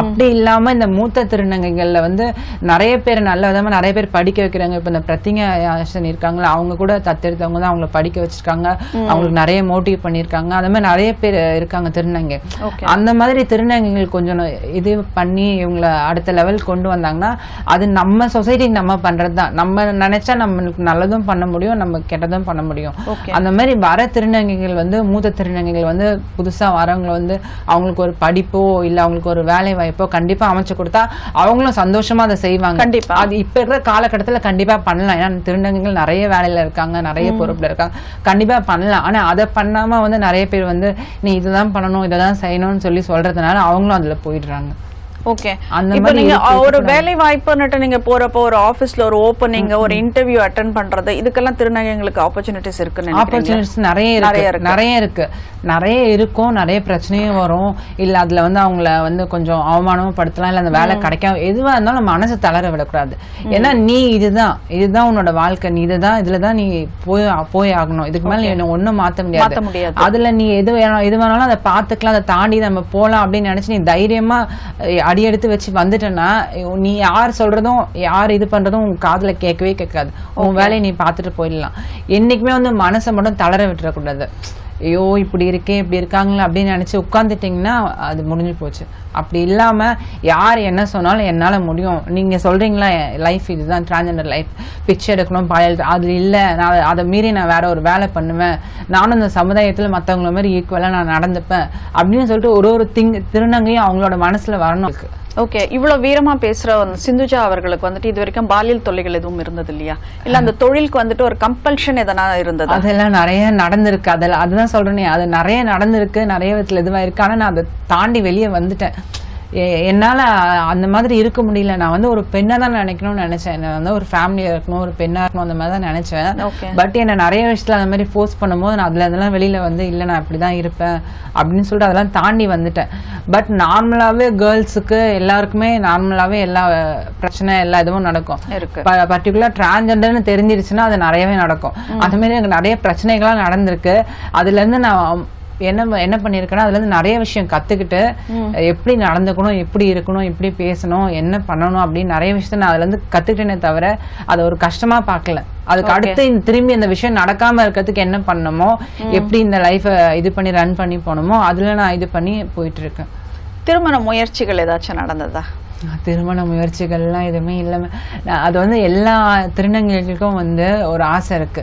அப்படி இல்லாம இந்த மூத்த திருநங்கைகள்ல வந்து நிறைய பேர் நல்ல விதமா நிறைய பேர் படிக்க வைக்கிறாங்க. இப்ப இந்த பிரத்திங்க ஆசன் இருக்காங்களா அவங்க கூட தத்தெடுத்தவங்க தான் அவங்கள படிக்க வச்சிருக்காங்க. அவங்களுக்கு நிறைய மோட்டிவ் பண்ணிருக்காங்க அந்த மாதிரி நிறைய பேர் இருக்காங்க திருநங்கை. அந்த மாதிரி திருநங்கைகள் கொஞ்சம் இது பண்ணி இவங்கள அடுத்த லெவல் கொண்டு வந்தாங்கன்னா அது நம்ம சொசைட்டிக்கு நம்ம பண்றது தான். நம்ம நினைச்சா நம்மளுக்கு நல்லதும் பண்ண முடியும் நம்ம கெட்டதும் பண்ண முடியும். அந்த மாதிரி வர திருநங்கைகள் வந்து மூத்த திருநங்கைகள் வந்து புதுசா வரவங்க வந்து அவங்களுக்கு ஒரு படிப்போ இல்ல அவங்களுக்கு ஒரு வேலை வாய்ப்போ கண்டிப்பா அமைச்சு கொடுத்தா அவங்களும் சந்தோஷமா அதை செய்வாங்க. கண்டிப்பா. அது இப்ப இருக்கிற காலகட்டத்துல கண்டிப்பா பண்ணலாம். ஏன்னா திருநங்கைகள் நிறைய வேலையில இருக்காங்க நிறைய பொறுப்புல இருக்காங்க. கண்டிப்பா பண்ணலாம். ஆனா அதை பண்ணாம வந்து நிறைய பேர் வந்து நீ இதுதான் பண்ணணும் இதைதான் செய்யணும்னு சொல்லி சொல்றதுனால அவங்களும் அதுல போயிடுறாங்க. ஓகே அந்த மாதிரி நீங்க ஒரு. வேலை வாய்ப்புன்னுட்டு நீங்க போறப்போ ஒரு ஆபீஸ்ல ஒரு ஓப்பனிங் ஒரு இன்டர்வியூ அட்டன் பண்றது இதுக்கெல்லாம் திருநங்கைகளுக்கு ஆப்பர்ச்சுனிட்டிஸ் இருக்குன்னு ஆப்பர்ச்சுனிட்டிஸ் நிறைய நிறைய இருக்கு. நிறைய இருக்கு. நிறைய இருக்கும் நிறைய பிரச்சனையும் வரும். இல்ல அதுல வந்து அவங்கள வந்து கொஞ்சம் அவமானமும் படுத்தலாம். இல்ல அந்த வேலை கிடைக்காம எதுவா இருந்தாலும் நம்ம மனசை தளர விடக்கூடாது. ஏன்னா நீ இதுதான். இதுதான் உன்னோட வாழ்க்கை. நீ இதுதான் இதுலதான் நீ போய் போய் ஆகணும். இதுக்கு மேல என்ன ஒண்ணும் மாத்த முடியாது. அதுல நீ எது வேணாலும் எது வேணாலும் அதை பாத்துக்கலாம் அதை தாண்டி நம்ம போலாம் அப்படின்னு நினைச்சு நீ தைரியமா அடி எடுத்து வச்சு வந்துட்டேன்னா நீ யார் சொல்றதும் யார் இது பண்றதும் உன் காதுல கேட்கவே கேட்காது. உன் வேலையை நீ பார்த்துட்டு போயிடலாம். என்னைக்குமே வந்து மனசை மட்டும் தளர விட்டுறக்கூடாது. ஐயோ இப்படி இருக்கே இப்படி இருக்காங்களே அப்படின்னு நினச்சி உட்காந்துட்டிங்கன்னா அது முடிஞ்சு போச்சு. அப்படி இல்லாமல் யார் என்ன சொன்னாலும் என்னால் முடியும். நீங்கள் சொல்கிறீங்களா லைஃப் இதுதான் டிரான்ஜெண்டர் லைஃப் பிச்சை எடுக்கணும் பாயல் அது இல்லை. நான் அதை மீறி நான் வேற ஒரு வேலை பண்ணுவேன். நானும் இந்த சமுதாயத்தில் மற்றவங்கள மாதிரி ஈக்குவலாக நான் நடந்துப்பேன். அப்படின்னு சொல்லிட்டு ஒரு ஒரு திங் திருநங்கையும் அவங்களோட மனசில் வரணும். ஓகே இவ்வளவு வீரமா பேசுற சிந்துஜா அவர்களுக்கு வந்துட்டு இது வரைக்கும் பாலியல் தொல்லைகள் எதுவும் இருந்தது இல்லையா இல்ல அந்த தொழிலுக்கு வந்துட்டு ஒரு கம்பல்ஷன் எதனா இருந்தது? அதெல்லாம் நிறைய நடந்திருக்கு. அதெல்லாம் அதுதான் சொல்றேனே அது நிறைய நடந்திருக்கு நிறைய விதத்துல இதுவா இருக்கு. ஆனா நான் அதை தாண்டி வெளியே வந்துட்டேன். என்னால அந்த மாதிரி இருக்க முடியல. நான் வந்து ஒரு பெண்ணை தான் நினைக்கணும்னு நினைச்சேன். நான் வந்து ஒரு ஃபேமிலியா இருக்கணும் ஒரு பெண்ணா இருக்கணும் அந்த மாதிரி தான் நினைச்சேன். பட் என்ன நிறைய விஷயத்துல அந்த மாதிரி ஃபோர்ஸ் பண்ணும்போது நான் அதுல அதெல்லாம் வெளியில வந்து இல்ல நான் இப்படிதான் இருப்பேன். அப்படின்னு சொல்லிட்டு அதெல்லாம் தாண்டி வந்துட்டேன். பட் நார்மலாவே கேர்ள்ஸுக்கு எல்லாருக்குமே நார்மலாவே எல்லா பிரச்சனை எல்லா இதுவும் நடக்கும். பர்டிகுலர் டிரான்ஜெண்டர்னு தெரிஞ்சிருச்சுன்னா அது நிறையவே நடக்கும். அந்த மாதிரி எனக்கு நிறைய பிரச்சனைகள்லாம் நடந்திருக்கு. அதுல இருந்து நான் என்ன என்ன பண்ணியிருக்கேன்னா அதுல இருந்து நிறைய விஷயம் கத்துக்கிட்டு எப்படி நடந்துக்கணும் எப்படி இருக்கணும் எப்படி பேசணும் என்ன பண்ணணும் அப்படின்னு நிறைய விஷயத்த நான் அதுல இருந்து கத்துக்கிட்டேனே தவிர அதை ஒரு கஷ்டமா பார்க்கல அதுக்கு அடுத்து திரும்பி இந்த விஷயம் நடக்காம இருக்கிறதுக்கு என்ன பண்ணணுமோ எப்படி இந்த லைஃபை இது பண்ணி ரன் பண்ணி போகணுமோ அதுல நான் இது பண்ணி போயிட்டு இருக்கேன். திருமண முயற்சிகள் ஏதாச்சும் நடந்ததா? திருமண முயற்சிகள்லாம் எதுவுமே இல்லாம நான் அது வந்து எல்லா திருநங்கைகளுக்கும் வந்து ஒரு ஆசை இருக்கு.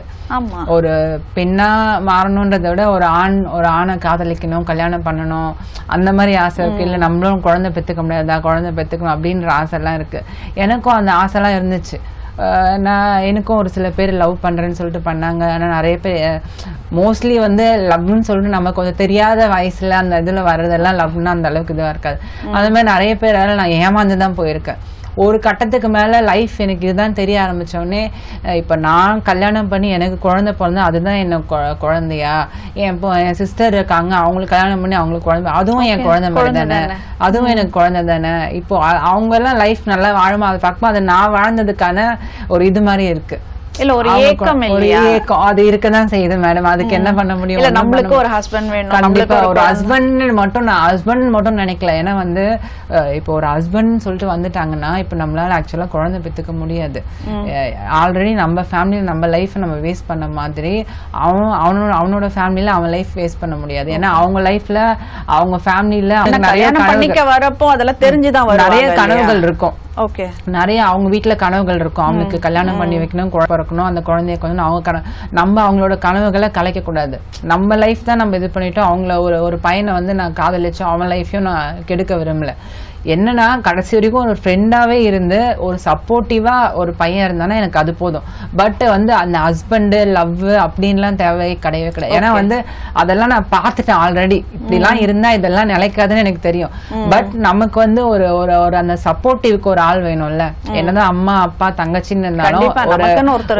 ஒரு பெண்ணா மாறணுன்றதை விட ஒரு ஆண் ஒரு ஆணை காதலிக்கணும் கல்யாணம் பண்ணணும் அந்த மாதிரி ஆசை இருக்கு. இல்ல நம்மளும் குழந்தை பெத்துக்க முடியாதா குழந்தை பெத்துக்கணும் அப்படின்ற ஆசைலாம் இருக்கு. எனக்கும் அந்த ஆசைலாம் இருந்துச்சு. நான் எனக்கும் ஒரு சில பேர் லவ் பண்றேன்னு சொல்லிட்டு பண்ணாங்க. ஆனா நிறைய பேர் மோஸ்ட்லி வந்து லவ்னு சொல்லிட்டு நம்ம கொஞ்சம் தெரியாத வயசுல அந்த இதுல வர்றதெல்லாம் லவ்னா அந்த அளவுக்கு இதுவா இருக்காது. அது மாதிரி நிறைய பேரால நான் ஏமாந்து தான் போயிருக்கேன். ஒரு கட்டத்துக்கு மேல லைஃப் எனக்கு இதுதான் தெரிய அஹ் இப்ப நான் கல்யாணம் பண்ணி எனக்கு குழந்தை பிறந்தா அதுதான் என்ன குழ- குழந்தையா? என் இப்போ என் சிஸ்டர் இருக்காங்க அவங்களுக்கு கல்யாணம் பண்ணி அவங்களுக்கு குழந்தை அதுவும் என் குழந்தை மாதிரி தானே? அதுவும் எனக்கு குழந்தை தானே? இப்போ அ- அவங்க எல்லாம் லைஃப் நல்லா வாழுமா? அதை பார்க்கும்போது அது நான் வாழ்ந்ததுக்கான ஒரு இது மாதிரி இருக்கு. இல்ல ஒரு ஏக்கம் ஒரு இல்லையா? ஏக்கம். அது இருக்கதான் செய்யுது மேடம் அதுக்கு என்ன பண்ண முடியும்? இல்ல நம்மளுக்கு. ஒரு ஹஸ்பண்ட் வேணும் கண்டிப்பா ஒரு ஹஸ்பண்ட் மட்டும் நான் ஹஸ்பண்ட் மட்டும் நினைக்கல. ஏன்னா வந்து இப்போ ஒரு ஹஸ்பண்ட் சொல்லிட்டு வந்துட்டாங்கன்னா இப்போ நம்மளால ஆக்சுவலா குழந்தை பெத்துக்க முடியாது. ஆல்ரெடி நம்ம ஃபேமிலி நம்ம லைஃப் நம்ம வேஸ்ட் பண்ண மாதிரி அவன் அவனோட அவனோட ஃபேமிலியில அவன் லைஃப் வேஸ்ட் பண்ண முடியாது. ஏன்னா அவங்க லைஃப்ல அவங்க ஃபேமிலியில நிறைய பண்ணிக்க வரப்போ அதெல்லாம் தெரிஞ்சுதான் நிறைய கனவுகள் இருக்கும். நிறைய அவங்க வீட்ல கனவுகள் இருக்கும். அவங்களுக்கு கல்யாணம் பண்ணி வைக்கணும் குழந்தை பிறக்கணும் அந்த குழந்தைய கொஞ்சம் அவங்க நம்ம அவங்களோட கனவுகளை கலைக்க கூடாது. நம்ம லைஃப் தான் நம்ம இது பண்ணிட்டோம். அவங்கள ஒரு ஒரு பையனை வந்து நான் காதலிச்சோம் அவன் லைஃபையும் நான் கெடுக்க விரும்பல. என்னன்னா கடைசி வரைக்கும் ஒரு ஃப்ரெண்டாவே இருந்து ஒரு சப்போர்ட்டிவா ஒரு பையன் இருந்தானா எனக்கு அது போதும். பட் வந்து அந்த ஹஸ்பண்ட் லவ் அப்படின்லாம் தேவை கிடையவே கிடையாது. ஏன்னா வந்து அதெல்லாம் நான் பார்த்துட்டேன் ஆல்ரெடி இப்படிலாம் இருந்தா இதெல்லாம் நிலைக்காதுன்னு எனக்கு தெரியும். பட் நமக்கு வந்து ஒரு ஒரு ஒரு அந்த சப்போர்ட்டிவ்க்கு ஒரு ஆள் வேணும்ல. என்னதான் அம்மா அப்பா தங்கச்சின்னு இருந்தாலும்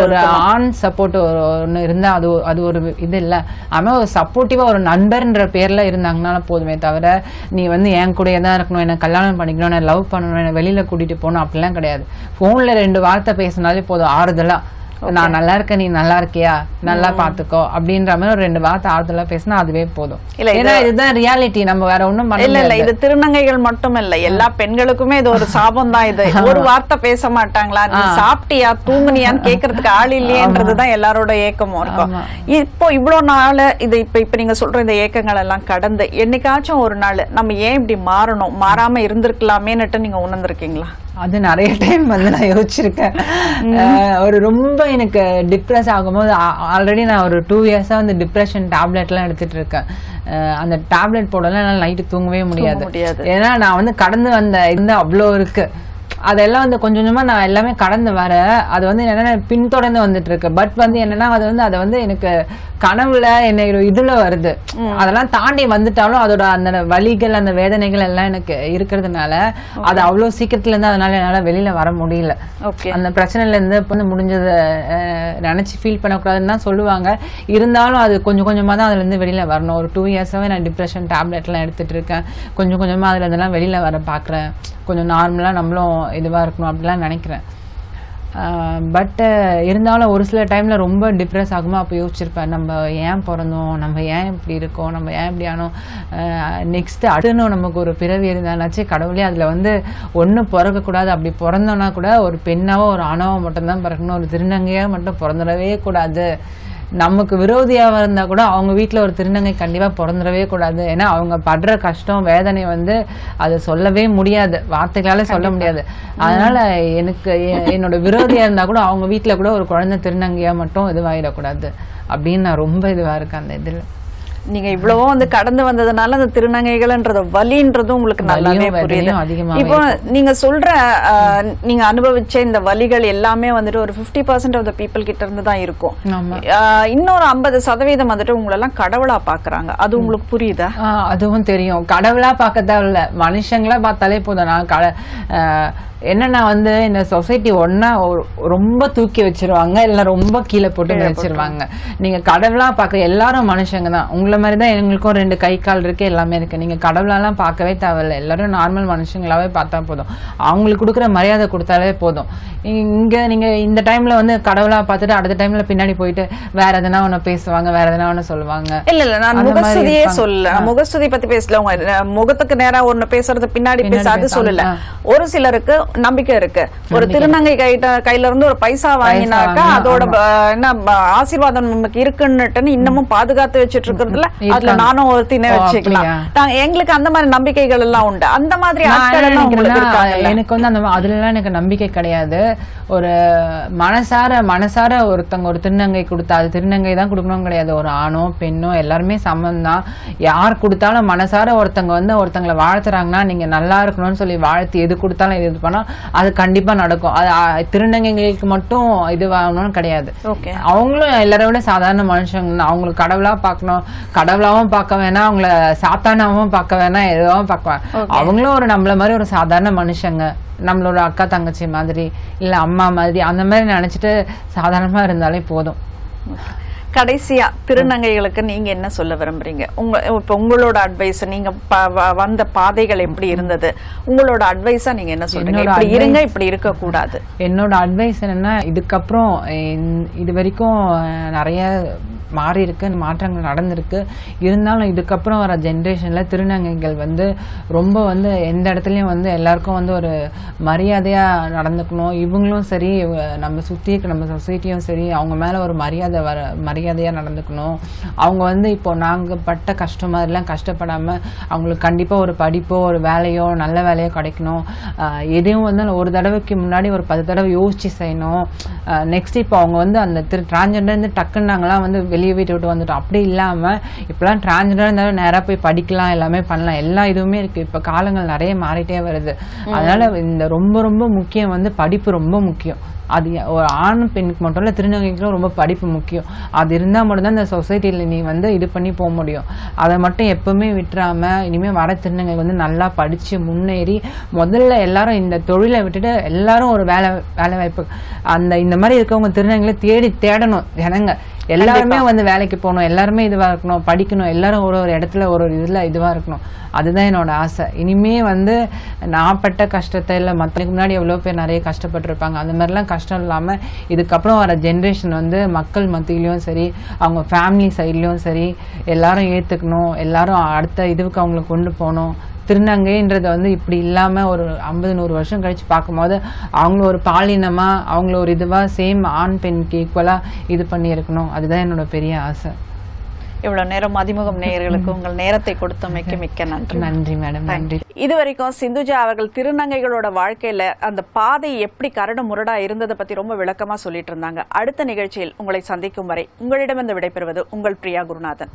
ஒரு ஆண் சப்போர்ட் ஒரு ஒண்ணு இருந்தா அது அது ஒரு இது இல்ல. ஆனா ஒரு சப்போர்ட்டிவா ஒரு நண்பர்ன்ற பேர்ல இருந்தாங்கன்னா போதுமே தவிர நீ வந்து என் கூடயே தான் இருக்கணும். என்ன கல்யாணம் பண்ணிக்கணும் நான் லவ் பண்ணணும் என்னை வெளியில கூட்டிட்டு போகணும் அப்படிலாம் கிடையாது. போன்ல ரெண்டு வார்த்தை பேசினாலே போதும் ஆறுதலா. நான் நல்லா இருக்கேன் நீ நல்லா இருக்கியா நல்லா பாத்துக்கோ. அப்படின்ற மாதிரி ஒரு ரெண்டு வார்த்தை ஆறுதலா பேசினா அதுவே போதும். இல்ல, ஏன்னா இதுதான் ரியாலிட்டி நம்ம வேற ஒண்ணும் இல்ல இல்ல இது திருநங்கைகள் மட்டும் இல்ல எல்லா பெண்களுக்குமே இது ஒரு சாபம் தான் இது ஒரு வார்த்தை பேச மாட்டாங்களா? நீ சாப்பிட்டியா? தூங்குனியான்னு கேக்குறதுக்கு ஆள் இல்லையன்றதுதான் எல்லாரோட ஏக்கமும் இருக்கும். இப்போ இவ்வளவு நாள் இது இப்ப இப்ப நீங்க சொல்ற இந்த ஏக்கங்கள் எல்லாம் கடந்து என்னைக்காச்சும் ஒரு நாள் நம்ம ஏன் இப்படி மாறணும்? மாறாம இருந்திருக்கலாமேன்னுட்டு நீங்க உணர்ந்திருக்கீங்களா? அது நிறைய டைம் வந்து நான் யோசிச்சிருக்கேன். ஒரு ரொம்ப எனக்கு டிப்ரெஸ் ஆகும்போது ஆல்ரெடி நான் ஒரு டூ இயர்ஸா வந்து டிப்ரெஷன் டேப்லெட்லாம் எடுத்துட்டு இருக்கேன். அந்த டேப்லெட் போடலாம் என்னால் நைட்டு தூங்கவே முடியாது. ஏன்னா நான் வந்து கடந்து வந்த இந்த அவ்வளோ இருக்கு. அதெல்லாம் வந்து கொஞ்சம் கொஞ்சமா நான் எல்லாமே கடந்து வர அது வந்து என்னன்னா பின்தொடர்ந்து வந்துட்டு இருக்கு பட் வந்து என்னன்னா அது வந்து அதை வந்து எனக்கு கனவுல என்ன இதுல வருது. அதெல்லாம் தாண்டி வந்துட்டாலும் அதோட அந்த வலிகள் அந்த வேதனைகள் எல்லாம் எனக்கு இருக்கிறதுனால அது அவ்வளவு சீக்கிரத்துல இருந்து அதனால என்னால வெளியில வர முடியல. ஓகே. அந்த பிரச்சனையில இருந்து இப்ப வந்து முடிஞ்சதை நினைச்சு ஃபீல் பண்ணக்கூடாதுன்னு தான் சொல்லுவாங்க. இருந்தாலும் அது கொஞ்சம் கொஞ்சமா தான் அதுல இருந்து வெளியில வரணும். ஒரு டூ இயர்ஸாவே நான் டிப்ரெஷன் டேப்லெட்லாம் எடுத்துட்டு இருக்கேன். கொஞ்சம் கொஞ்சமா அதுல இருந்தெல்லாம் வெளியில வர பாக்குறேன் கொஞ்சம் நார்மலா நம்மளும் இதுவாக இருக்கணும் அப்படிலாம் நினைக்கிறேன். பட்டு இருந்தாலும் ஒரு சில டைமில் ரொம்ப டிப்ரெஸ் ஆகுமா? அப்போ யோசிச்சிருப்பேன். நம்ம ஏன் பிறந்தோம்? நம்ம ஏன் இப்படி இருக்கோம்? நம்ம ஏன் இப்படி ஆனோம்? நெக்ஸ்ட் அடுன்னு நமக்கு ஒரு பிறவி இருந்தாலாச்சு கடவுளே அதில் வந்து ஒன்றும் பிறக்கக்கூடாது. அப்படி பிறந்தோன்னா கூட ஒரு பெண்ணாவோ ஒரு ஆணாவோ மட்டும்தான் பிறக்கணும். ஒரு திருநங்கையாக மட்டும் பிறந்துடவே கூடாது. நமக்கு விரோதியாக இருந்தா கூட அவங்க வீட்ல ஒரு திருநங்கை கண்டிப்பா பிறந்துடவே கூடாது. ஏன்னா அவங்க படுற கஷ்டம் வேதனை வந்து அதை சொல்லவே முடியாது. வார்த்தைகளால சொல்ல முடியாது. அதனால எனக்கு என்னோட விரோதியா இருந்தா கூட அவங்க வீட்ல கூட ஒரு குழந்தை திருநங்கையா மட்டும் இதுவாயிடக்கூடாது. அப்படின்னு நான் ரொம்ப இதுவா இருக்கேன் அந்த இதுல. நீங்க இவ்வளவோ வந்து கடந்து வந்ததுனால அந்த திருநங்கைகள்ன்றது வலின்றதும் உங்களுக்கு நல்லாவே புரியுது. இப்போ நீங்க சொல்ற நீங்க அனுபவிச்ச இந்த வலிகள் எல்லாமே வந்துட்டு ஒரு 50% பர்சன்ட் ஆஃப் த பீப்புள் கிட்ட இருந்து தான் இருக்கும். இன்னொரு ஐம்பது சதவீதம் வந்துட்டு உங்களெல்லாம் கடவுளா பாக்குறாங்க. அது உங்களுக்கு புரியுதா? அதுவும் தெரியும். கடவுளா பார்க்க தேவையில்ல மனுஷங்களா பார்த்தாலே போதும். நான் என்னன்னா வந்து இந்த சொசைட்டி ஒன்னா ரொம்ப தூக்கி வச்சிருவாங்க இல்ல ரொம்ப கீழே போட்டு வச்சிருவாங்க. நீங்க கடவுளா பார்க்க எல்லாரும் மனுஷங்க தான். உங்களை மாதிரி தான் எங்களுக்கும் ரெண்டு கை கால் இருக்கு எல்லாமே இருக்கு. நீங்க கடவுளாலாம் பார்க்கவே தேவையில்ல. எல்லாரும் நார்மல் மனுஷங்களாவே பார்த்தா போதும். அவங்களுக்கு கொடுக்குற மரியாதை கொடுத்தாலே போதும். இங்க நீங்க இந்த டைம்ல வந்து கடவுளா பார்த்துட்டு அடுத்த டைம்ல பின்னாடி போயிட்டு வேற எதனா ஒண்ணு பேசுவாங்க வேற எதனா ஒண்ணு சொல்லுவாங்க. இல்ல இல்ல நான் முகஸ்துதியே. சொல்லல. முகஸ்துதி பத்தி பேசல. உங்க முகத்துக்கு நேரா ஒண்ணு பேசுறது பின்னாடி பேச அது சொல்லல. ஒரு சிலருக்கு நம்பிக்கை இருக்கு. ஒரு திருநங்கை கைட்ட கையில இருந்து ஒரு பைசா வாங்கினாக்கா வாங்கினா, அதோட என்ன ஆசீர்வாதம் நமக்கு இருக்குன்னுட்டுன்னு இன்னமும் பாதுகாத்து வச்சிட்டு இருக்கிறதுல அதுல. நானும் ஒருத்தினே வச்சுக்கலாம்? நாங்க எங்களுக்கு அந்த மாதிரி நம்பிக்கைகள் எல்லாம் உண்டு. அந்த மாதிரி எல்லாம் எனக்கு வந்து அந்த அதுலலாம் எனக்கு நம்பிக்கை கிடையாது. ஒரு மனசார மனசார ஒருத்தங்க ஒரு திருநங்கை கொடுத்தா அது திருநங்கை தான் கொடுக்கணும் கிடையாது. ஒரு ஆணோ பெண்ணோ எல்லாருமே சமம் தான். யார் கொடுத்தாலும் மனசார ஒருத்தங்க வந்து ஒருத்தங்களை வாழ்த்துறாங்கன்னா நீங்க நல்லா இருக்கணும்னு சொல்லி வாழ்த்து எது கொடுத்தாலும் இது பண்ணா அது கண்டிப்பா நடக்கும். அது திருநங்கைகளுக்கு மட்டும் இது வாங்கணும்னு கிடையாது. அவங்களும் எல்லாரை விட சாதாரண மனுஷங்க. அவங்களுக்கு கடவுளா பார்க்கணும். கடவுளாவும் பார்க்க வேணாம். அவங்கள சாத்தானாவும் பார்க்க வேணாம். எதுவும் பார்க்க அவங்களும் ஒரு நம்மள மாதிரி ஒரு சாதாரண மனுஷங்க. நம்மளோட அக்கா தங்கச்சி மாதிரி இல்ல அம்மா மாதிரி அந்த மாதிரி நினைச்சிட்டு சாதாரணமா இருந்தாலே போதும். கடைசியா திருநங்கைகளுக்கு நீங்க என்ன சொல்ல விரும்புறீங்க? உங்க இப்ப உங்களோட அட்வைஸ் நீங்க வந்த பாதைகள் எப்படி இருந்தது? உங்களோட அட்வைஸா நீங்க என்ன சொல்றீங்க? இப்படி இருங்க இப்படி இருக்க கூடாது என்னோட அட்வைஸ் என்னன்னா இதுக்கப்புறம் இது வரைக்கும் நிறைய மாறி இருக்கு மாற்றங்கள் நடந்திருக்கு. இருந்தாலும் இதுக்கப்புறம் வர ஜென்ரேஷன்ல திருநங்கைகள் வந்து ரொம்ப வந்து எந்த இடத்துலயும் வந்து எல்லாருக்கும் வந்து ஒரு மரியாதையா நடந்துக்கணும். இவங்களும் சரி நம்ம சுத்தி இருக்க நம்ம சொசைட்டியும் சரி அவங்க மேல ஒரு மரியாதை வர மரியாதையா நடந்துக்கணும். அவங்க வந்து இப்போ நாங்க பட்ட கஷ்டம் மாதிரிலாம் கஷ்டப்படாம அவங்களுக்கு கண்டிப்பா ஒரு படிப்போ ஒரு வேலையோ நல்ல வேலையோ கிடைக்கணும். எதையும் வந்து ஒரு தடவைக்கு முன்னாடி ஒரு பத்து தடவை யோசிச்சு செய்யணும். நெக்ஸ்ட் இப்போ அவங்க வந்து அந்த திரு டிரான்ஜெண்டர் இருந்து டக்குன்னு நாங்களாம் வந்து வெளியே வீட்டை விட்டு வந்துட்டோம். அப்படி இல்லாம இப்பெல்லாம் டிரான்ஜெண்டர் இருந்தாலும் நேரா போய் படிக்கலாம் எல்லாமே பண்ணலாம். எல்லா இதுவுமே இருக்கு. இப்ப காலங்கள் நிறைய மாறிட்டே வருது. அதனால இந்த ரொம்ப ரொம்ப முக்கியம் வந்து படிப்பு ரொம்ப முக்கியம். அது ஒரு ஆண் பெண்ணுக்கு மட்டும் இல்லை திருநங்கைக்கும் ரொம்ப படிப்பு முக்கியம். அது இருந்தால் மட்டும்தான் இந்த சொசைட்டியில் நீ வந்து இது பண்ணி போக முடியும். அதை மட்டும் எப்பவுமே விட்டுறாமல் இனிமேல் வர திருநங்கை வந்து நல்லா படித்து முன்னேறி முதல்ல எல்லாரும் இந்த தொழிலை விட்டுட்டு எல்லாரும் ஒரு வேலை வேலை வாய்ப்பு. அந்த இந்த மாதிரி இருக்கவங்க திருநங்கைகளை தேடி தேடணும் ஜனங்க. எல்லாருமே வந்து வேலைக்கு போகணும் எல்லாருமே இதுவா இருக்கணும் படிக்கணும் எல்லாரும் ஒரு ஒரு இடத்துல ஒரு ஒரு இதுல இதுவா இருக்கணும். அதுதான் என்னோட ஆசை. இனிமே வந்து நான் பட்ட கஷ்டத்தை இல்லை மற்றதுக்கு முன்னாடி எவ்வளோ பேர் நிறைய கஷ்டப்பட்டிருப்பாங்க. அந்த மாதிரிலாம் கஷ்டம் இல்லாம இதுக்கப்புறம் வர ஜென்ரேஷன் வந்து மக்கள் மத்தியிலயும் சரி அவங்க ஃபேமிலி சைட்லயும் சரி எல்லாரும் ஏத்துக்கணும் எல்லாரும் அடுத்த இதுவுக்கு அவங்களை கொண்டு போகணும். திருநங்கைன்றது வந்து இப்படி இல்லாம ஒரு ஐம்பது நூறு வருஷம் கழிச்சு பார்க்கும்போது அவங்கள ஒரு பாலினமா அவங்கள ஒரு இதுவா சேம் ஆண் பெண்ணுக்கு ஈக்குவலா இது பண்ணி இருக்கணும் அதுதான் என்னோட பெரிய ஆசை. இவ்வளவு நேரம் மதிமுகம் நேயர்களுக்கு உங்கள் நேரத்தை கொடுத்தமைக்கு மிக்க நன்றி. நன்றி மேடம் நன்றி. இது வரைக்கும் சிந்துஜா அவர்கள் திருநங்கைகளோட வாழ்க்கையில அந்த பாதை எப்படி கரடு முரடா இருந்ததை பத்தி ரொம்ப விளக்கமா சொல்லிட்டு இருந்தாங்க. அடுத்த நிகழ்ச்சியில் உங்களை சந்திக்கும் வரை உங்களிடமிருந்து விடைபெறுவது உங்கள் பிரியா குருநாதன்.